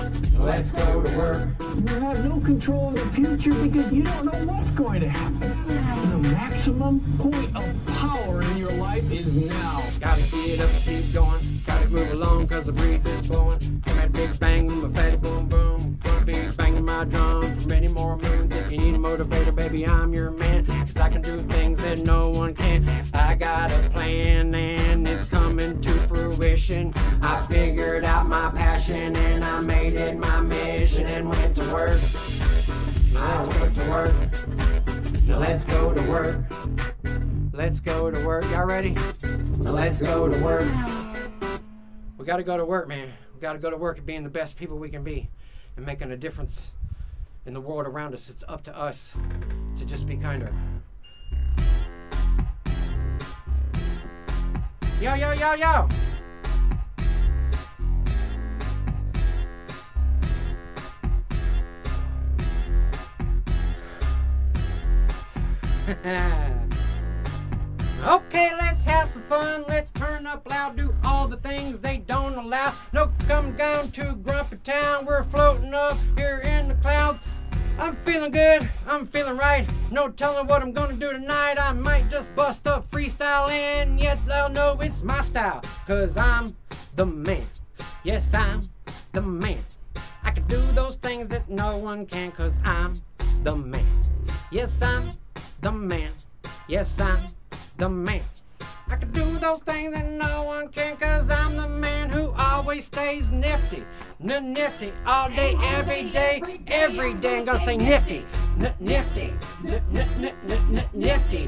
Let's go to work. You have no control of the future because you don't know what's going to happen. The maximum point of power in your life is now. Gotta get up keep going. Gotta move along cause the breeze is blowing. Give me a big bang with my fatty boom boom. Gonna be banging my drum for many more moons. If you need a motivator, baby, I'm your man. Cause I can do things that no one can. I got a plan I figured out my passion and I made it my mission and went to work. I went to work. Now let's go to work. Let's go to work. Y'all ready? Now let's go to work. We gotta go to work, man. We gotta go to work and being the best people we can be and making a difference in the world around us. It's up to us to just be kinder. Yo, yo, yo, yo! okay, let's have some fun. Let's turn up loud, do all the things they don't allow. No, come down to Grumpy Town. We're floating up here in the clouds. I'm feeling good, I'm feeling right. No telling what I'm gonna do tonight. I might just bust up freestyle and yet they'll know it's my style. Cause I'm the man. Yes, I'm the man. I can do those things that no one can cause I'm the man. Yes, I'm the man. Yes, I'm the man. I can do those things that no one can cause I'm the man who always stays nifty. N- nifty all day, every day, every day. I'm gonna say nifty. Nifty. Nifty. Nifty. Nifty.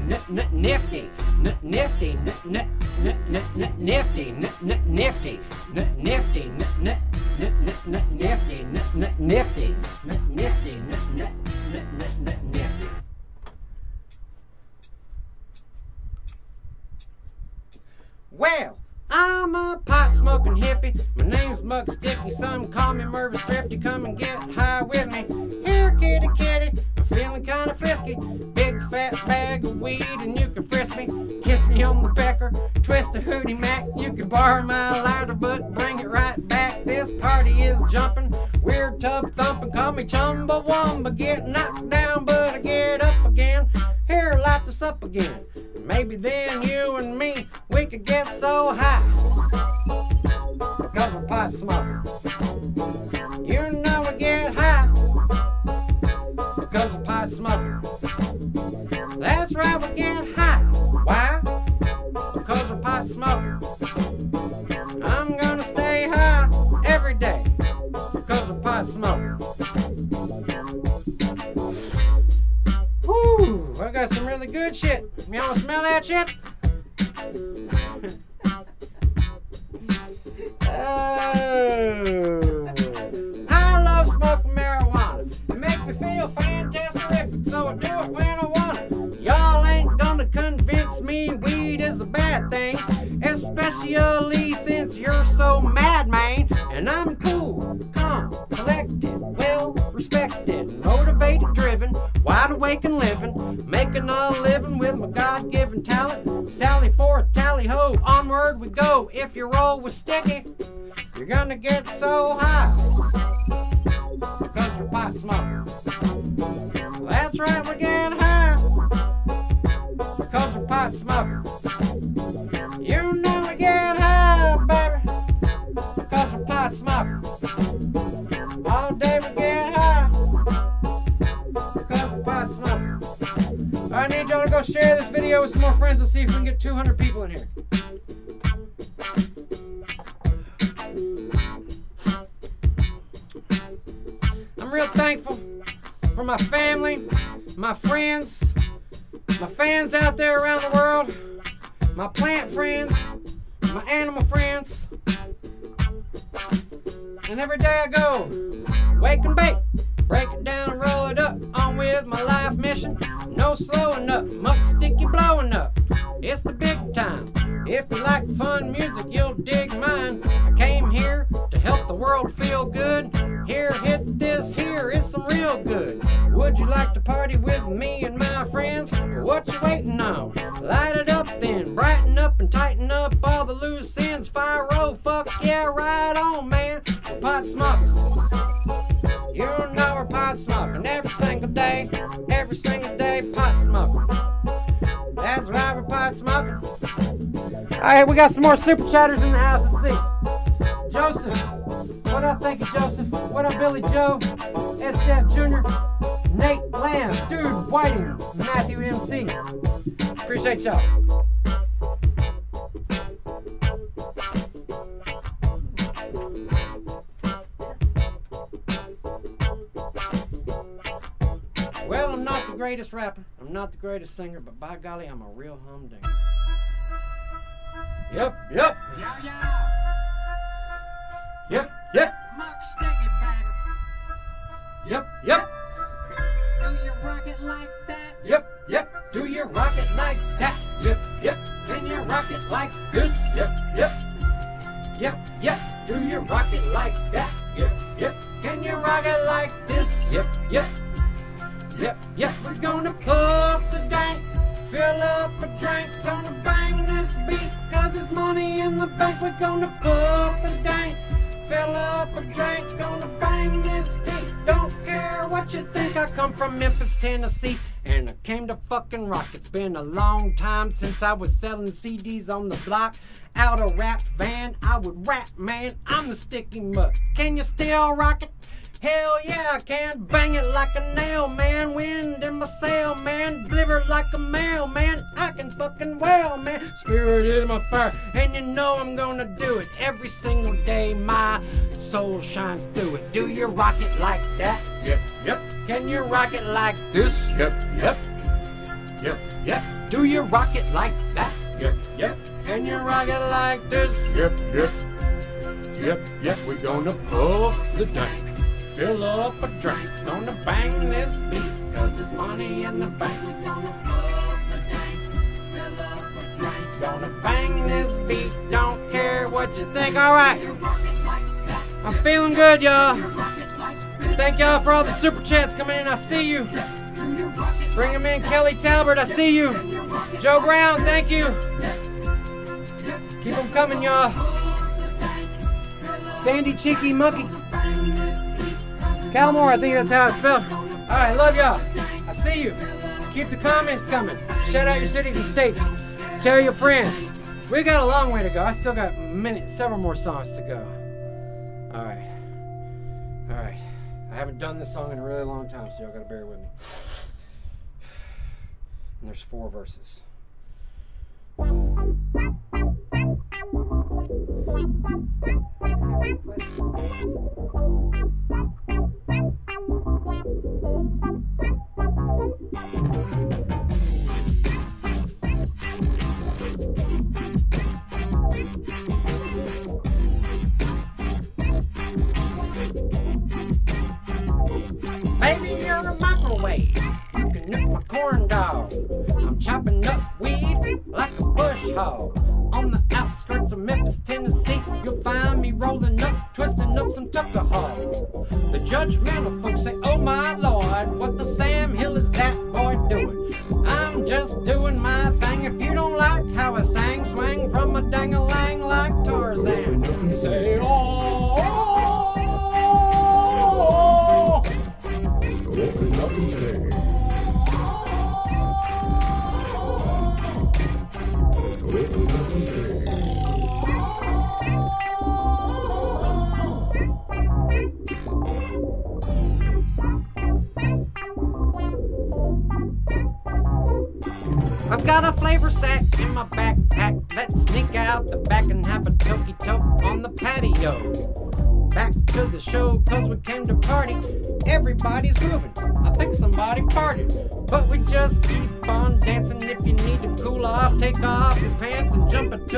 Nifty. Nifty. Nifty. N- n- n- n- n- nifty. N- n- nifty. N- nifty. N- n- n- n- n- nifty. Well, I'm a pot smoking hippie. My name's Muck Sticky. Some call me Mervis Thrifty. Come and get high with me. Here, kitty, kitty. I'm feeling kind of frisky. Big fat bag of weed, and you can frisk me. Kiss me on the pecker. Twist a hootie mac. You can borrow my lighter, but bring it right back. This party is jumping. Weird tub thumping. Call me Chumba Chumbawamba. Get knocked down, but I get up again. Here, light this up again. Maybe then you and me, we could get so high. Because we're pot smokers. You know we get high. Because we're pot smokers. That's right, we get high. Why? Because we're pot smokers. I'm gonna stay high every day. Because we're pot smokers. I got some really good shit. Wanna smell that shit? Oh. Awake living, making a living with my God given talent. Sally forth, tally ho, onward we go. If you roll with sticky, you're gonna get so high. Because we're pot smoking. That's right, we're getting high. Because we're pot smoking. To go share this video with some more friends. Let's see if we can get 200 people in here. I'm real thankful for my family, my friends, my fans out there around the world, my plant friends, my animal friends. And every day I go, wake and bake, break it down roll it up. On with my life mission, no slowing up, muck sticky blowing up. It's the big time. If you like fun music, you'll dig mine. I came here to help the world feel good. Here, hit this here, it's some real good. Would you like to party with me and my friends? What you waiting on? Light it up then, brighten up and tighten up all the loose ends. Fire roll, fuck yeah, right on, man. Pot smoking. You know we're pot smoking every single day, every single day, pot smoking. That's right, we're pot smoking. All right, we got some more super chatters in the house. Let's see. Joseph, what up? Thank you, Joseph. What up, Billy Joe, S. Def Jr., Nate Lamb, Dude Whiting, Matthew MC. Appreciate y'all. Well, I'm not the greatest rapper. I'm not the greatest singer, but by golly, I'm a real humdinger. Yep, yep. Yeah, yeah. Yep, yep, Muck sticky, baby. yep, yep, Do you rock it like that? yep, yep. Do you rock it like that? Yep, yep. Can you rock it like this? Yep, yep. Yep, yep. Do you rock it like that? Yep, yep. Can you rock it like We're gonna puff the dank, fill up a drink, gonna bang this beat. Don't care what you think, I come from Memphis, Tennessee, and I came to fucking rock. It's been a long time since I was selling CDs on the block. Out a rap van, I would rap, man. I'm the sticky mutt. Can you still rock it? Hell yeah, I can bang it like a nail, man. Wind in my sail, man. Deliver like a mail, man. I can fucking wail, man. Spirit is my fire, and you know I'm gonna do it every single day. My soul shines through it. Do you rock it like that? Yep, yep. Can you rock it like this? Yep, yep. Yep, yep. Do you rock it like that? Yep, yep. Can you rock it like this? Yep, yep. Yep, yep. We're gonna pull the dank. Fill up a drink, gonna bang this beat, cause it's money in the bank. Gonna fill up a drink, gonna bang this beat, don't care what you think, alright. I'm feeling good, y'all. Thank y'all for all the super chats coming in, I see you. Bring them in, Kelly Talbert, I see you. Joe Brown, thank you. Keep them coming, y'all. Sandy Cheeky Monkey. Calmore, I think that's how it's spelled. All right, love y'all. I see you. Keep the comments coming. Shout out your cities and states. Tell your friends. We got a long way to go. I still got many, several more songs to go. All right. All right. I haven't done this song in a really long time, so y'all gotta bear with me. And there's four verses. Baby, you're a microwave. You can nip my corn dog. I'm chopping up weed like a bush hog. On the outskirts of Memphis, Tennessee, you'll find me rolling up, twisting up some tucker hog. The judgmental folks say, oh my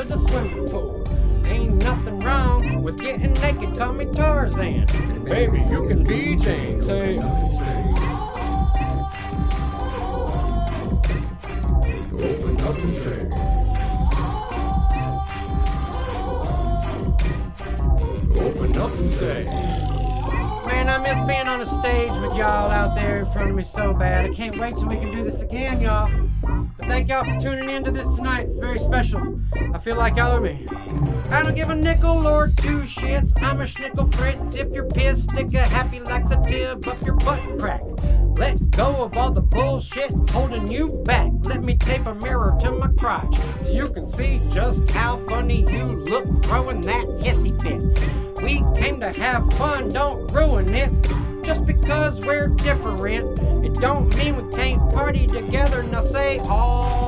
the swimming pool. Ain't nothing wrong with getting naked, call me Tarzan. Baby, you can be Jane. Say, Open up and say. Open up and say. Man, I miss being on a stage with y'all out there in front of me so bad. I can't wait till we can do this again, y'all. But thank y'all for tuning in to this tonight. It's very special. I feel like are me. I don't give a nickel or two shits. I'm a schnickel fritz. If you're pissed, stick a happy laxative up your butt crack. Let go of all the bullshit holding you back. Let me tape a mirror to my crotch so you can see just how funny you look throwing that hissy fit. We came to have fun, don't ruin it. Just because we're different, it don't mean we can't party together. Now say all.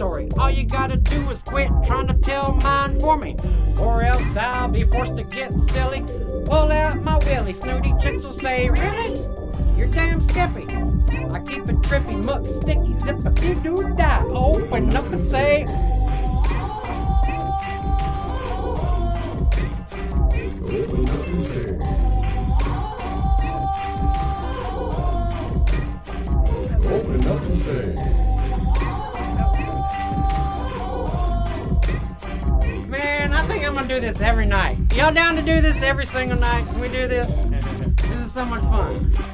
story. All you gotta do is quit trying to tell mine for me, or else I'll be forced to get silly. Pull out my willy, snooty chicks will say, Really? You're damn skippy. I keep it trippy, muck, sticky, zip a doo doo die. Open up and say, do this every night. Y'all down to do this every single night? Can we do this? This is so much fun.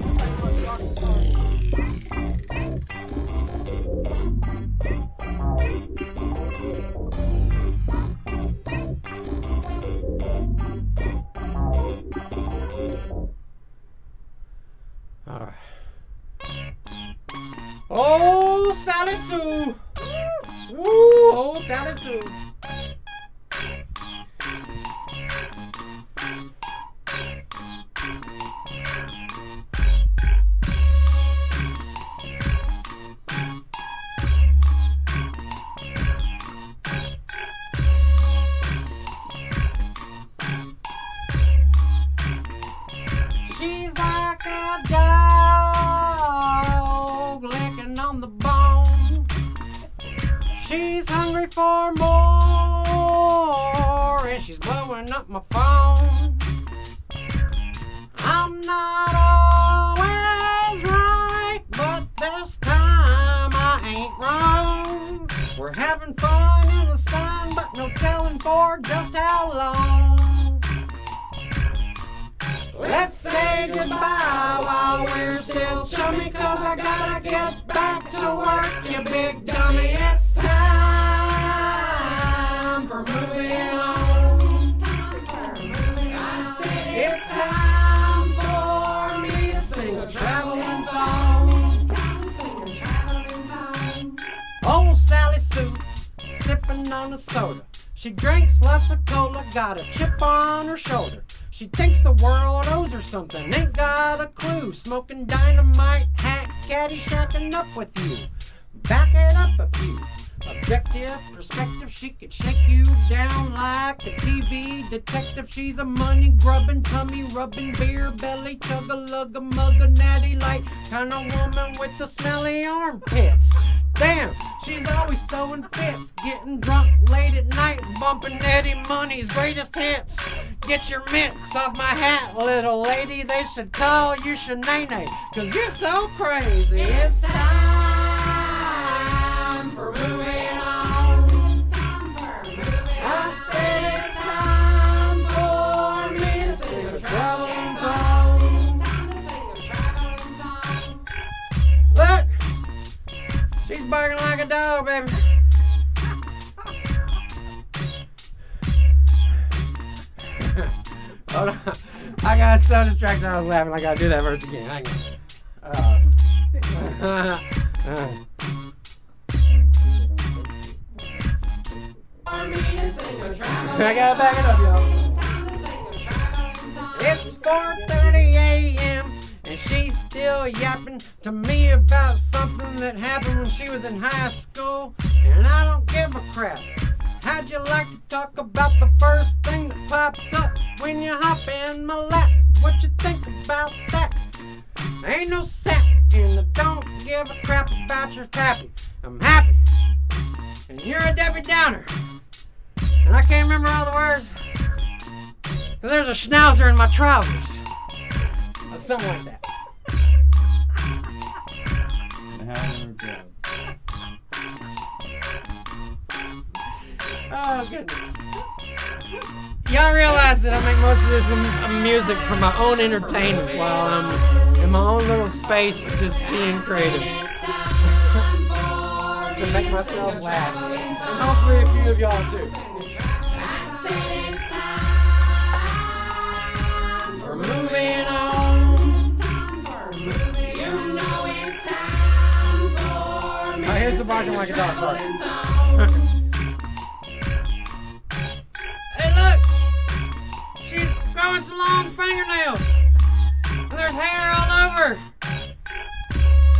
Rubbing, beer belly, chug a lug a mug a natty light kind of woman with the smelly armpits. Damn, she's always throwing fits, getting drunk late at night, bumping Eddie Money's greatest hits. Get your mitts off my hat, little lady. They should call you Shanae, cause you're so crazy. It's time barking like a dog, baby. Hold on. I got so distracted I was laughing. I gotta do that verse again. Hang on. Uh, I gotta back it up, y'all. It's 4:30 a.m. and she's still yapping to me about something that happened when she was in high school, and I don't give a crap. How'd you like to talk about the first thing that pops up when you hop in my lap? What you think about that? Ain't no sap, and I don't give a crap about your tappy. I'm happy, and you're a Debbie Downer. And I can't remember all the words. Cause there's a schnauzer in my trousers. Or something like that. Oh goodness. Y'all realize that I make most of this m- uh, music for my own entertainment while I'm in my own little space just being creative. to make myself laugh. And hopefully a few of y'all too. We're Here's the barking like a dog part. hey, look! She's growing some long fingernails. And there's hair all over.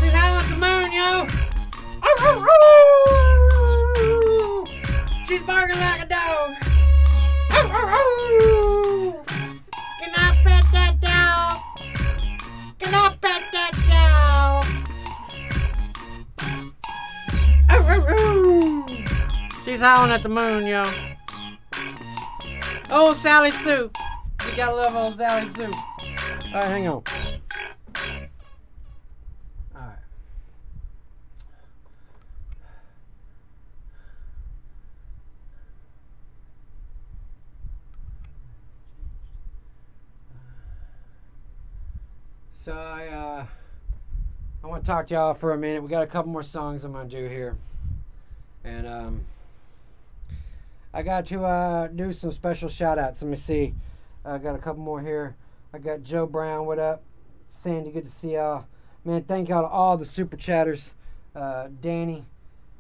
She's howling at the moon, yo. She's barking like a dog. Can I pet that dog? Can I pet that She's howling at the moon, yo. Oh, Sally Sue. You gotta love old Sally Sue. Alright, hang on. Alright. So I uh I want to talk to y'all for a minute. We got a couple more songs I'm gonna do here, and um I got to uh do some special shout outs. Let me see. I got a couple more here. I got Joe Brown. What up? Sandy, good to see y'all. Man, thank y'all to all the super chatters. Uh, Danny,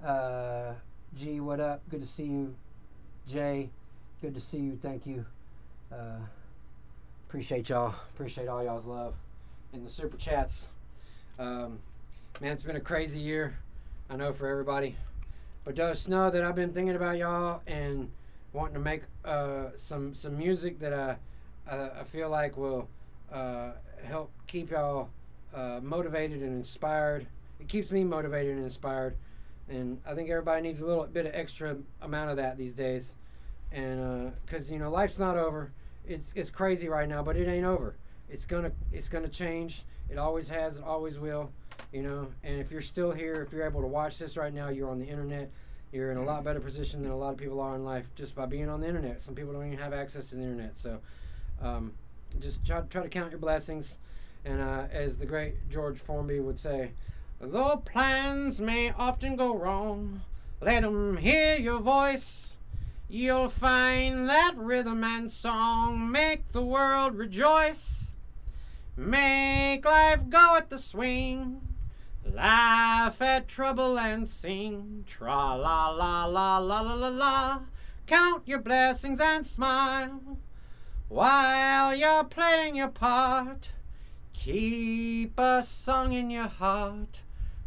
uh, G, what up? Good to see you. Jay, good to see you. Thank you. Uh, appreciate y'all. Appreciate all y'all's love in the super chats. Um, man, it's been a crazy year. I know for everybody, but just know that I've been thinking about y'all and wanting to make uh, some some music that I uh, I feel like will uh, help keep y'all uh, motivated and inspired. It keeps me motivated and inspired, and I think everybody needs a little bit of extra amount of that these days. And because you know life's not over, it's it's crazy right now, but it ain't over. It's gonna it's gonna change. It always has. It always will. You know. And if you're still here, if you're able to watch this right now, you're on the internet. You're in a lot better position than a lot of people are in life just by being on the internet. Some people don't even have access to the internet. So um, just try, try to count your blessings. And uh, as the great George Formby would say, though plans may often go wrong, let 'em hear your voice. You'll find that rhythm and song make the world rejoice. Make life go at the swing. Laugh at trouble and sing. Tra la la la la la la la. Count your blessings and smile. While you're playing your part, keep a song in your heart.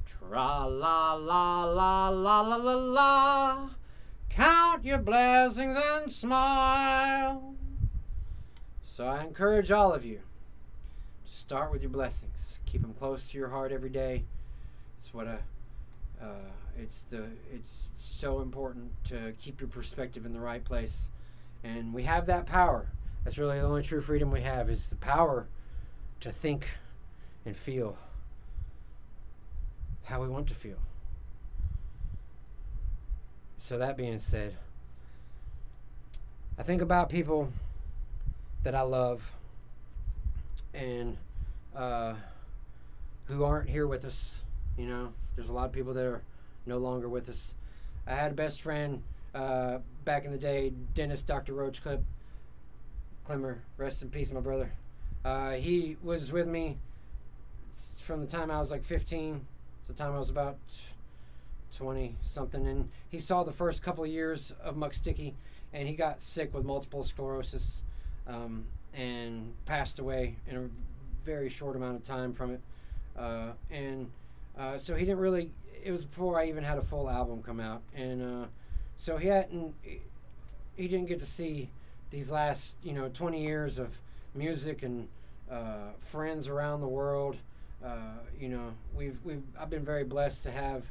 Tra la la la la la la la. Count your blessings and smile. So I encourage all of you to start with your blessings. Keep them close to your heart every day. What a uh, it's the it's so important to keep your perspective in the right place, and we have that power. That's really the only true freedom we have is the power to think and feel how we want to feel. So that being said, I think about people that I love and uh, who aren't here with us. You know, there's a lot of people that are no longer with us. I had a best friend uh, back in the day, Dennis Dr. Roach Clip Clemmer. Rest in peace, my brother. Uh, he was with me from the time I was like 15 to the time I was about 20 something. And he saw the first couple of years of Muck Sticky, and he got sick with multiple sclerosis um, and passed away in a very short amount of time from it. Uh, and uh, so he didn't really. It was before I even had a full album come out, and uh, so he hadn't. He didn't get to see these last, you know, 20 years of music and uh, friends around the world. Uh, you know, we've we've I've been very blessed to have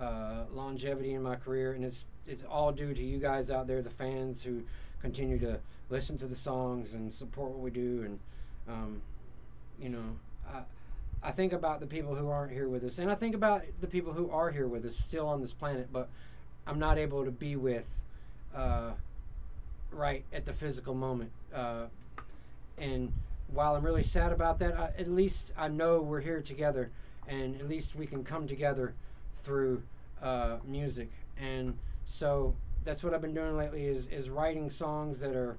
uh, longevity in my career, and it's it's all due to you guys out there, the fans who continue to listen to the songs and support what we do, and um, you know, I I think about the people who aren't here with us, and I think about the people who are here with us, still on this planet, but I'm not able to be with uh, right at the physical moment. Uh, and while I'm really sad about that, I, at least I know we're here together, and at least we can come together through uh, music. And so that's what I've been doing lately is is writing songs that are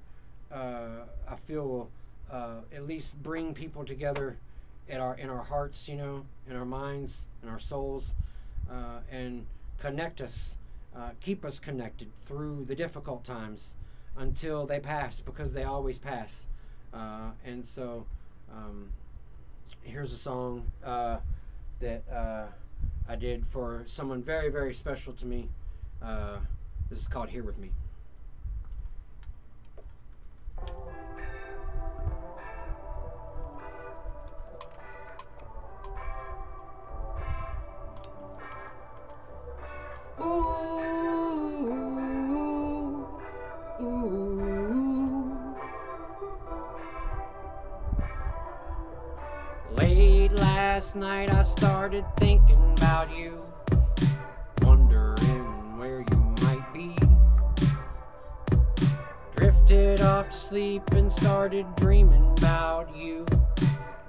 uh, I feel will uh, at least bring people together at our in our hearts, you know, in our minds, in our souls, uh, and connect us, uh, keep us connected through the difficult times until they pass, because they always pass. Uh, and so, um, here's a song uh, that uh, I did for someone very, very special to me. Uh, this is called "Here with Me." Ooh, ooh. Late last night I started thinking about you, wondering where you might be. Drifted off to sleep and started dreaming about you,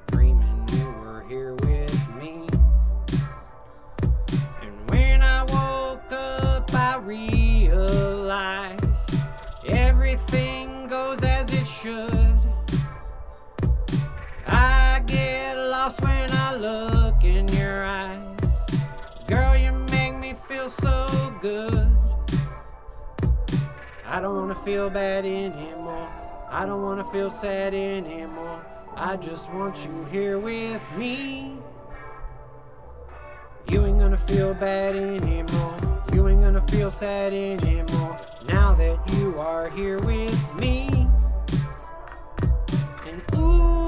dreaming you were here with realized everything goes as it should. I get lost when I look in your eyes. Girl, you make me feel so good. I don't wanna feel bad anymore. I don't wanna feel sad anymore. I just want you here with me. You ain't gonna feel bad anymore. You ain't gonna feel sad anymore. Now that you are here with me. And ooh,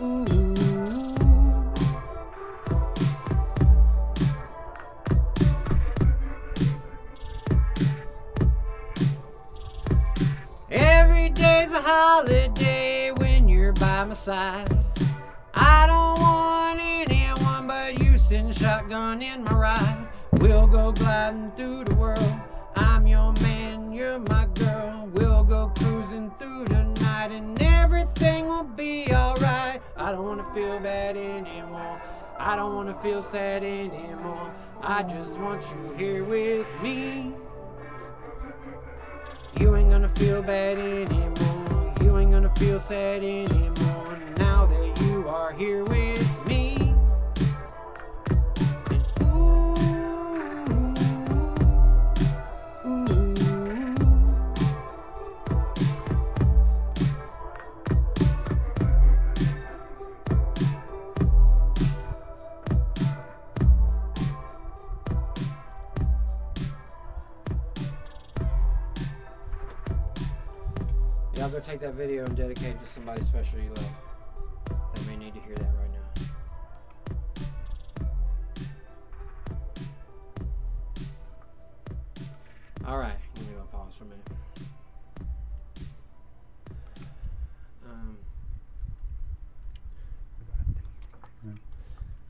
ooh. Every day's a holiday when you're by my side. I don't want anyone but shotgun in my ride. We'll go gliding through the world. I'm your man, you're my girl. We'll go cruising through the night and everything will be alright. I don't wanna feel bad anymore. I don't wanna feel sad anymore. I just want you here with me. You ain't gonna feel bad anymore. You ain't gonna feel sad anymore. Now that you are here with me. Go take that video and dedicate it to somebody special you love. They may need to hear that right now. All right, I'm gonna go pause for a minute. Um,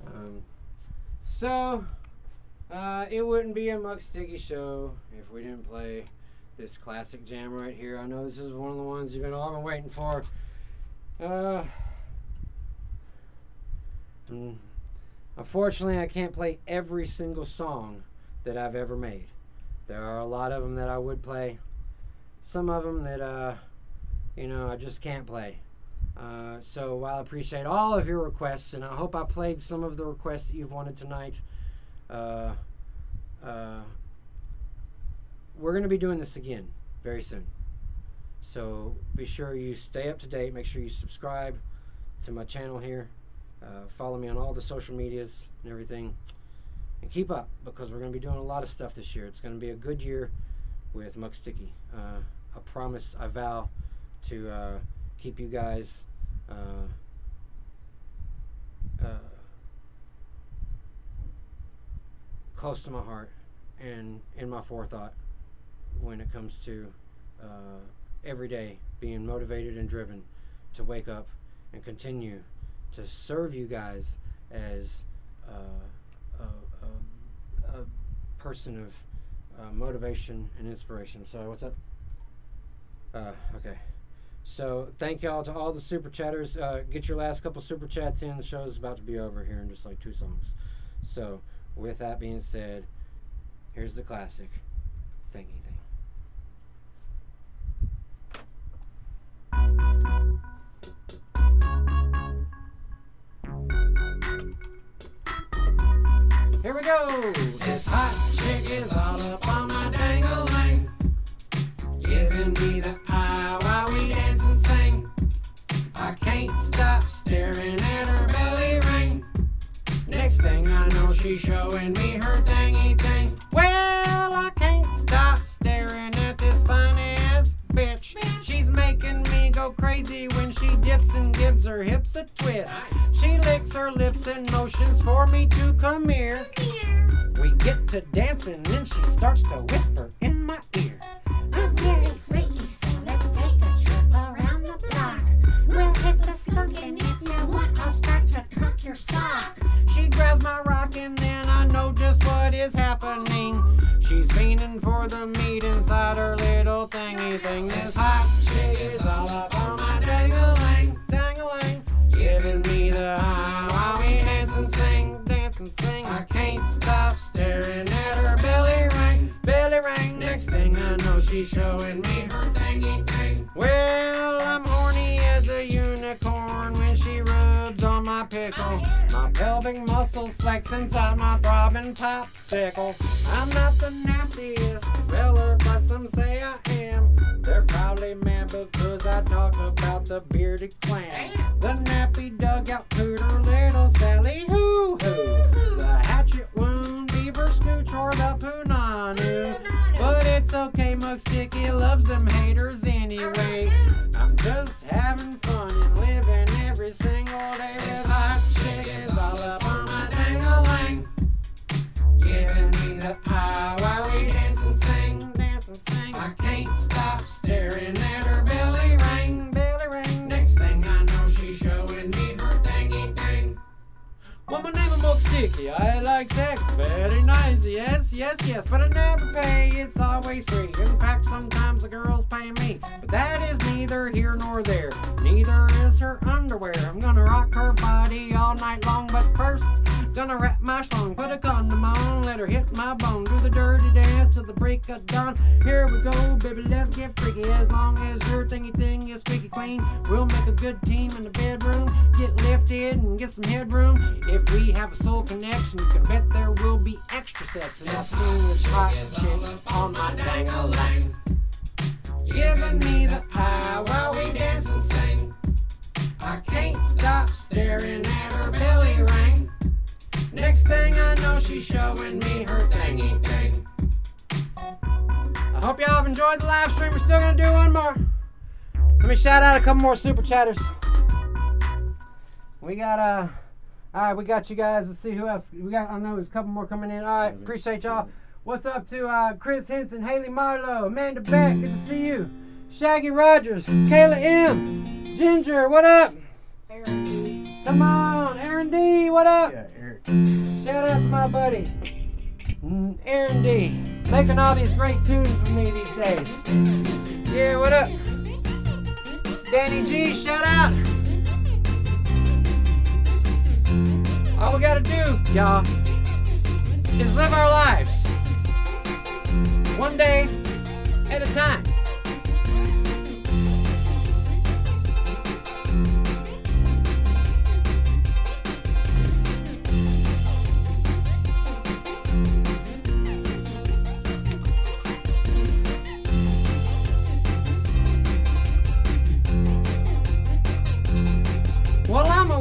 um, so, uh, it wouldn't be a Muck Sticky show if we didn't play this classic jam right here. I know this is one of the ones you've been all been waiting for. Uh, mm, unfortunately, I can't play every single song that I've ever made. There are a lot of them that I would play. Some of them that, uh, you know, I just can't play. Uh, so while I appreciate all of your requests, and I hope I played some of the requests that you've wanted tonight, uh, uh, we're going to be doing this again very soon. So be sure you stay up to date. Make sure you subscribe to my channel here. Uh, follow me on all the social medias and everything. And keep up because we're going to be doing a lot of stuff this year. It's going to be a good year with Muck Sticky. Uh, I promise, I vow to uh, keep you guys uh, uh, close to my heart and in my forethought when it comes to uh, every day being motivated and driven to wake up and continue to serve you guys as uh, a, a, a person of uh, motivation and inspiration. So, what's up? Uh, okay. So, thank y'all to all the super chatters. Uh, get your last couple super chats in. The show's about to be over here in just like two songs. So, with that being said, here's the classic thingy thing. Here we go. This hot chick is all up on my dangling, giving me the eye while we dance and sing. I can't stop staring at her belly ring. Next thing I know, she's showing me crazy when she dips and gives her hips a twist. She licks her lips and motions for me to come here. We get to dancing, then she starts to whisper in my ear. I'm very freaky, so let's take a trip around the block. We'll hit the skunk, and if you want, I'll start to cook your sock. She grabs my rock and then I know just what is happening. She's fiending for the meat inside her little thingy thing. This hot chick is all up on my dangling, dangling, giving me the high while we dance and sing, dance and sing. I can't stop staring at her belly ring, belly ring. Next thing I know, she's showing me her thingy thing. Well, my pickle. My pelvic muscles flex inside my throbbing popsicle. I'm not the nastiest feller, but some say I am. They're probably mad because I talk about the bearded clan. The nappy dugout pooter, little Sally hoo hoo. The hatchet wound, beaver scooch, or the punanu. But it's okay, Muck Sticky loves them haters anyway. I'm just having fun Yes, yes. But I never pay. It's always free. In fact, sometimes the girls pay me. But that is neither here nor there. Neither is her underwear. I'm gonna rock her body all night long. But first, gonna rap my song. Put a condom on. Let her hit my bone. Do the dirty dance till the break of dawn. Here we go, baby. Let's get freaky. As long as your thingy thing is squeaky clean, we'll make a good team in the bedroom. Get lifted and get some headroom. If we have a soul connection, you can bet there will be extra sex. And that's doing this hot chick on my dang-a-lang. Giving me the eye while we dance and sing. I can't stop staring at her belly ring. Next thing I know, she's showing me her thingy thing. I hope y'all have enjoyed the live stream. We're still gonna do one more. We're me shout out a couple more super chatters. We got uh all right, we got you guys. Let's see who else we got. I know there's a couple more coming in. All right, appreciate y'all. What's up to uh, Chris Henson, Haley Marlowe, Amanda Beck, good to see you. Shaggy Rogers, Kayla M, Ginger, what up? Come on, Aaron D, what up? Yeah, Eric. Shout out to my buddy, mm, Aaron D, making all these great tunes for me these days. Yeah, what up? Danny G, shout out. All we gotta do, y'all, is live our lives one day at a time.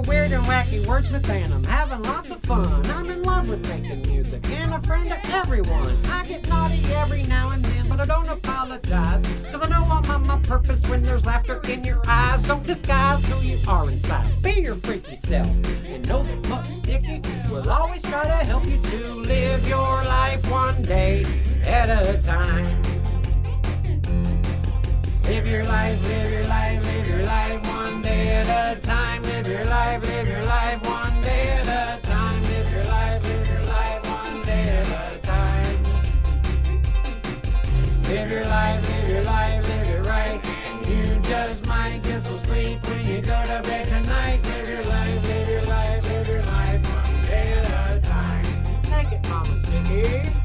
Weird and wacky wordsmith and I'm having lots of fun. I'm in love with making music and a friend to everyone. I get naughty every now and then, but I don't apologize. Cause I know I'm on my purpose when there's laughter in your eyes. Don't disguise who you are inside. Be your freaky self. And know that Muck Sticky will always try to help you to live your life one day at a time. Live your life, live your life, live your life Live your life, live your life one day at a time. Live your life, live your life one day at a time. Live your life, live your life, live it right. You just might get some sleep when you go to bed tonight. Live your life, live your life, live your life one day at a time. Take it, Mama Sticky.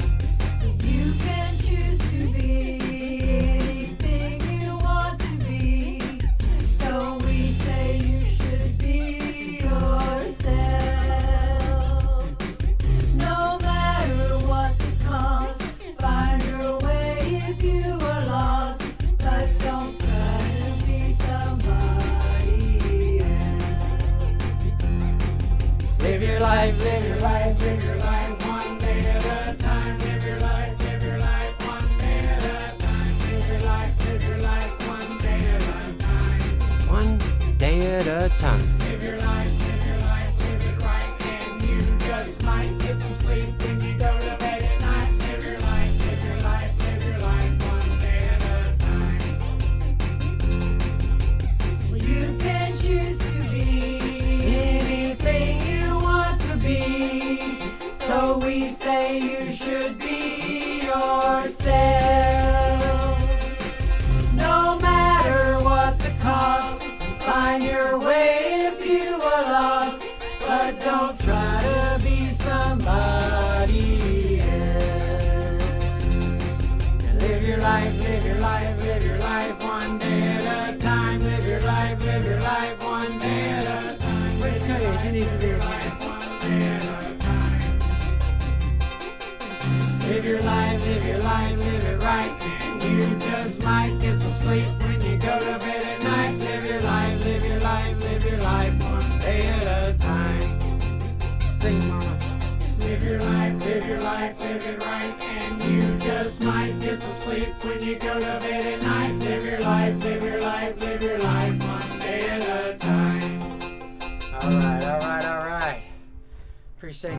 Appreciate.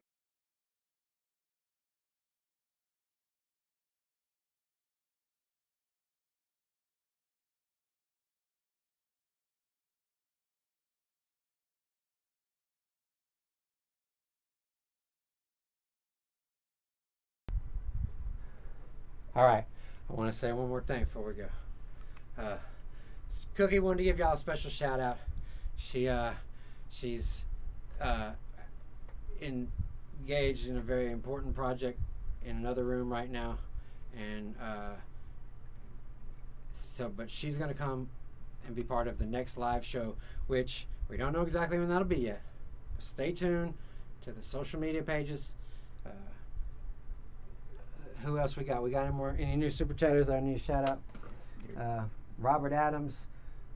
All right. I want to say one more thing before we go. Uh, Cookie wanted to give y'all a special shout out. She uh, she's uh, engaged in a very important project in another room right now, and uh, so but she's gonna come and be part of the next live show, which we don't know exactly when that'll be yet. Stay tuned to the social media pages. Uh, who else we got? We got any more? Any new super chatters I need shout out? Uh, Robert Adams,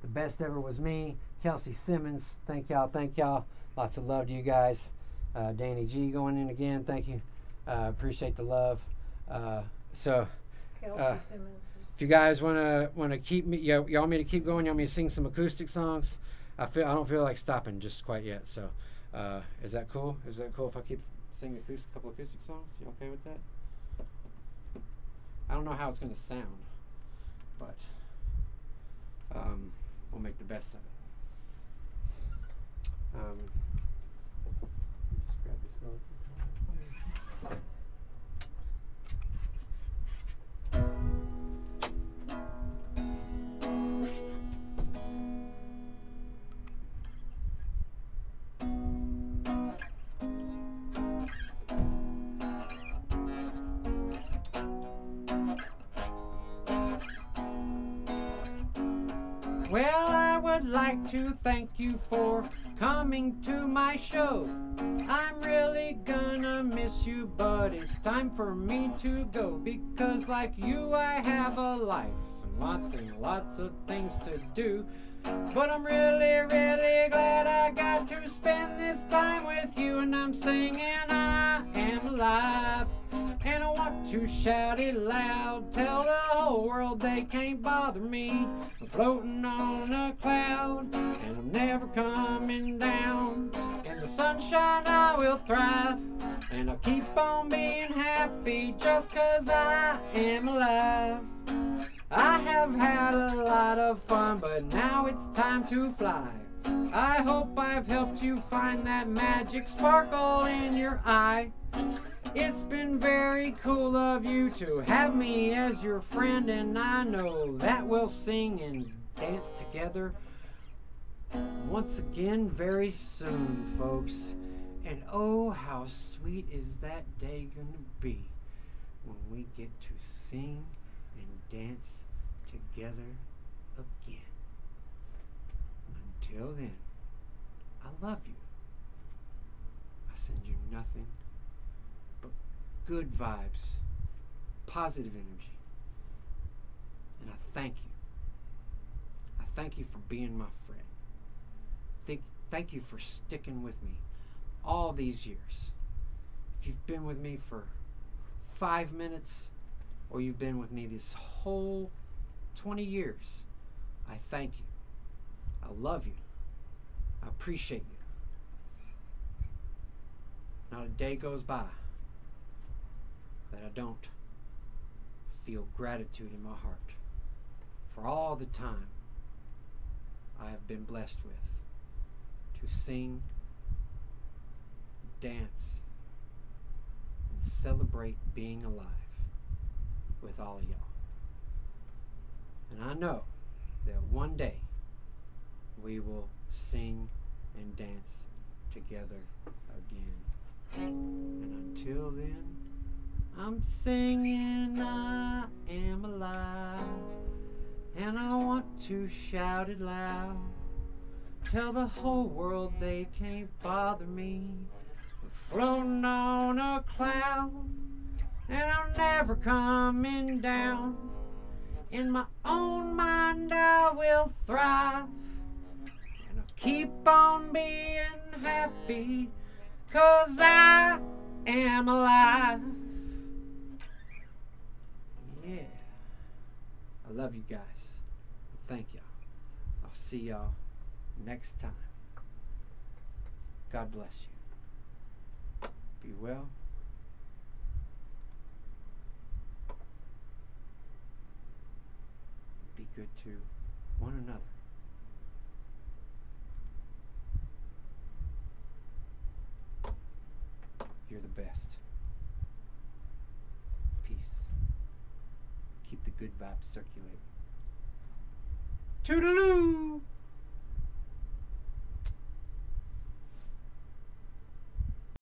the best ever was me. Kelsey Simmons, thank y'all, thank y'all. Lots of love to you guys. Uh, Danny G going in again, thank you. Uh, appreciate the love. Uh, so, uh, if you guys wanna wanna keep me, you, you want me to keep going? Want me to sing some acoustic songs? I feel I don't feel like stopping just quite yet. So, uh, is that cool? Is that cool if I keep singing acoustic, a couple acoustic songs? You okay with that? I don't know how it's gonna sound, but um, we'll make the best of it. Um, just would like to thank you for coming to my show. I'm really gonna miss you, but it's time for me to go because, like you, I have a life and lots and lots of things to do. But I'm really, really glad I got to spend this time with you, and I'm singing I am alive. And I want to shout it loud, tell the whole world they can't bother me. I'm floating on a cloud, and I'm never coming down. In the sunshine, I will thrive, and I'll keep on being happy just cause I am alive. I have had a lot of fun, but now it's time to fly. I hope I've helped you find that magic sparkle in your eye. It's been very cool of you to have me as your friend, and I know that we'll sing and dance together once again very soon, folks. And oh, how sweet is that day gonna be when we get to sing dance together again. Until then, I love you. I send you nothing but good vibes, positive energy. And I thank you. I thank you for being my friend. Thank, thank you for sticking with me all these years. If you've been with me for five minutes or you've been with me this whole 20 years, I thank you. I love you. I appreciate you. Not a day goes by that I don't feel gratitude in my heart for all the time I have been blessed with to sing, dance, and celebrate being alive with all of y'all. And I know that one day we will sing and dance together again. And until then, I'm singing I am alive. And I want to shout it loud. Tell the whole world they can't bother me. I'm floating on a cloud. And I'm never coming down. In my own mind, I will thrive. And I'll keep on being happy. Cause I am alive. Yeah. I love you guys. Thank y'all. I'll see y'all next time. God bless you. Be well. Be good to one another. You're the best. Peace. Keep the good vibes circulating. Toodaloo!